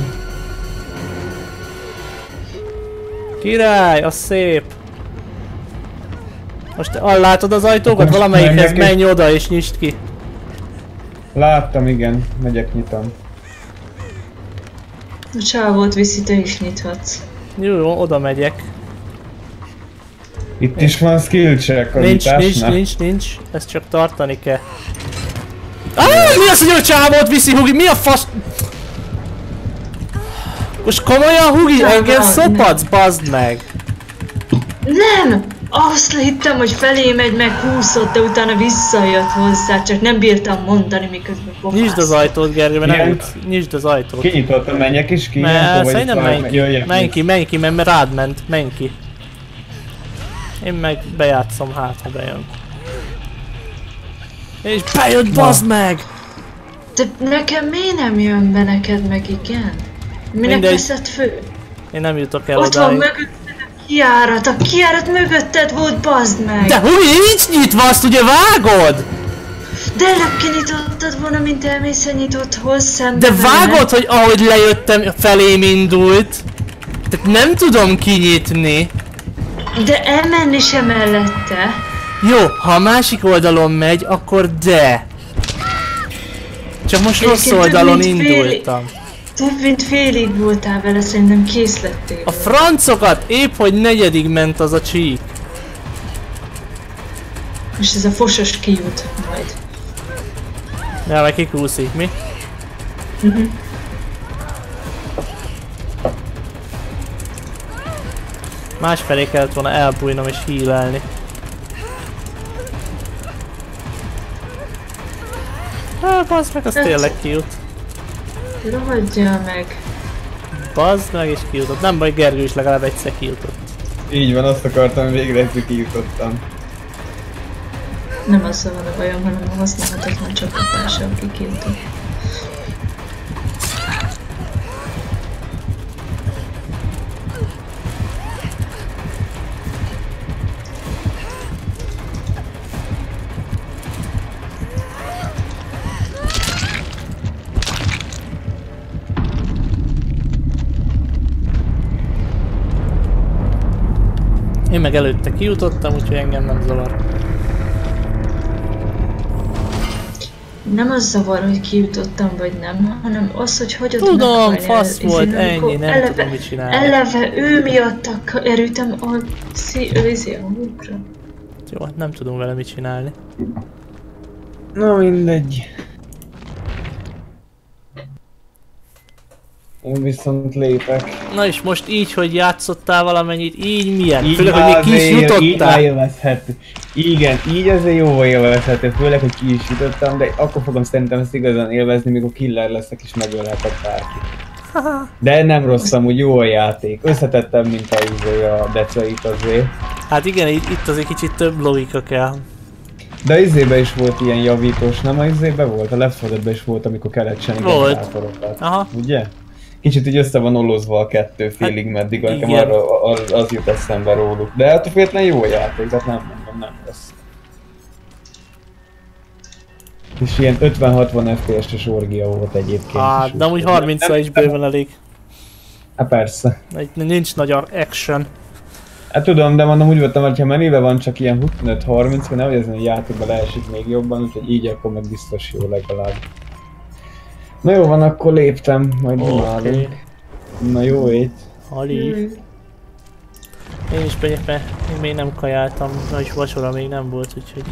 Király, az szép. Most látod az ajtókat? Valamelyikhez menj oda és nyisd ki. Láttam, igen. Megyek, nyitom. A csávót viszi, te is nyithatsz. Jó, jó, oda megyek. Itt is van skill check a Nincs, nincs, nincs, nincs. Ezt csak tartani kell. Ah, mi az, hogy a csávót viszi, Hugi? Mi a fasz? Most komolyan, Hugi? Engem szopadsz, bazd meg! Nem! Azt hittem, hogy felé megy, meg húszott, de utána visszajött hozzá, csak nem bírtam mondani, miközben pofáztam. Nyisd az ajtót, Gergő, mert nem jutsz. Nyisd az ajtót. Kinyitottam, menjek is ki? Vagy szerintem menj ki. Menj ki, menj ki, mert rád ment. Menj ki. Én meg bejátszom, hát ha bejön. És bejött, bazd meg! De nekem miért nem jön be neked meg, igen? Minek Mindegy. veszed fő? Én nem jutok el Ott van odáig. mögötted a kiárat, a kiárat mögötted volt, bazd meg! De Hugi, nincs nyitva, azt ugye vágod? De előbb kinyitottad volna, mint elmész a nyitotthoz szembe De vágod, hogy ahogy lejöttem, felém indult? Tehát nem tudom kinyitni. De elmenni sem mellette. Jó, ha a másik oldalon megy, akkor de. Csak most rossz Egyébként több oldalon mint fél- indultam. Több mint félig voltál vele, szerintem kész lettél. A francokat épp, hogy negyedig ment az a csík. Most ez a fosos kijut majd. Ja, meg kikúszik, mi? Másfelé kellett volna elbújnom és hílelni. Ah, bazd meg, az Hát- tényleg kijut. Rohadjál meg. Bazd meg és kijutott. Nem baj, Gergő is legalább egyszer kijutott. Így van, azt akartam, végre egyszer kijutottam. Nem azzal van a bajom, hanem a használhatatlan csapatása, aki kijutott. Én meg előtte kijutottam, úgyhogy engem nem zavar. Nem az zavar, hogy kijutottam vagy nem, hanem az, hogy hogy Tudom, fasz el- volt, amikor ennyi, nem eleve, tudom mit csinálni. Eleve ő miatt ak- erültem a szí- a húkra. Jó, nem tudom vele mit csinálni. Na mindegy. Én viszont lépek. Na és most így, hogy játszottál valamennyit, így milyen? Így Főleg, hogy még ki is azért- Így jutottál. élvezhető. Igen, így azért jóval élvezhető, főleg, hogy ki is jutottam, de akkor fogom szerintem ezt igazán élvezni, mikor killer leszek és megölhetek bárkit. De nem rossz amúgy, jó a játék. Összetettem, mint a, izé, a deceit azért. Hát igen, itt azért kicsit több logika kell. De izébe is volt ilyen javítós, nem a izébe volt? A Left 4 Dead-be is volt, amikor kellett csinálni Volt. Aha. Ugye? Kicsit így össze van olozva a kettő félig meddig, nekem Hát igen. arra az, az jut eszembe róluk. De hát függetlenül jó a játék, tehát nem mondom, nem rossz. És ilyen 50-60 FPS-es orgia volt egyébként. Hát, is, de úgyhogy 30 nem- is bőven elég. Hát persze. Egy, nincs nagy action. Hát tudom, de mondom úgy voltam, hogy ha van csak ilyen 25-30, hogy nehogy ezen a játékban leesik még jobban, úgyhogy így akkor meg biztos jó legalább. Na jó van, akkor léptem, majd dumálunk. Na jó ét. Ali. Én is megyek, mert én még nem kajáltam, és vacsora még nem volt, úgyhogy...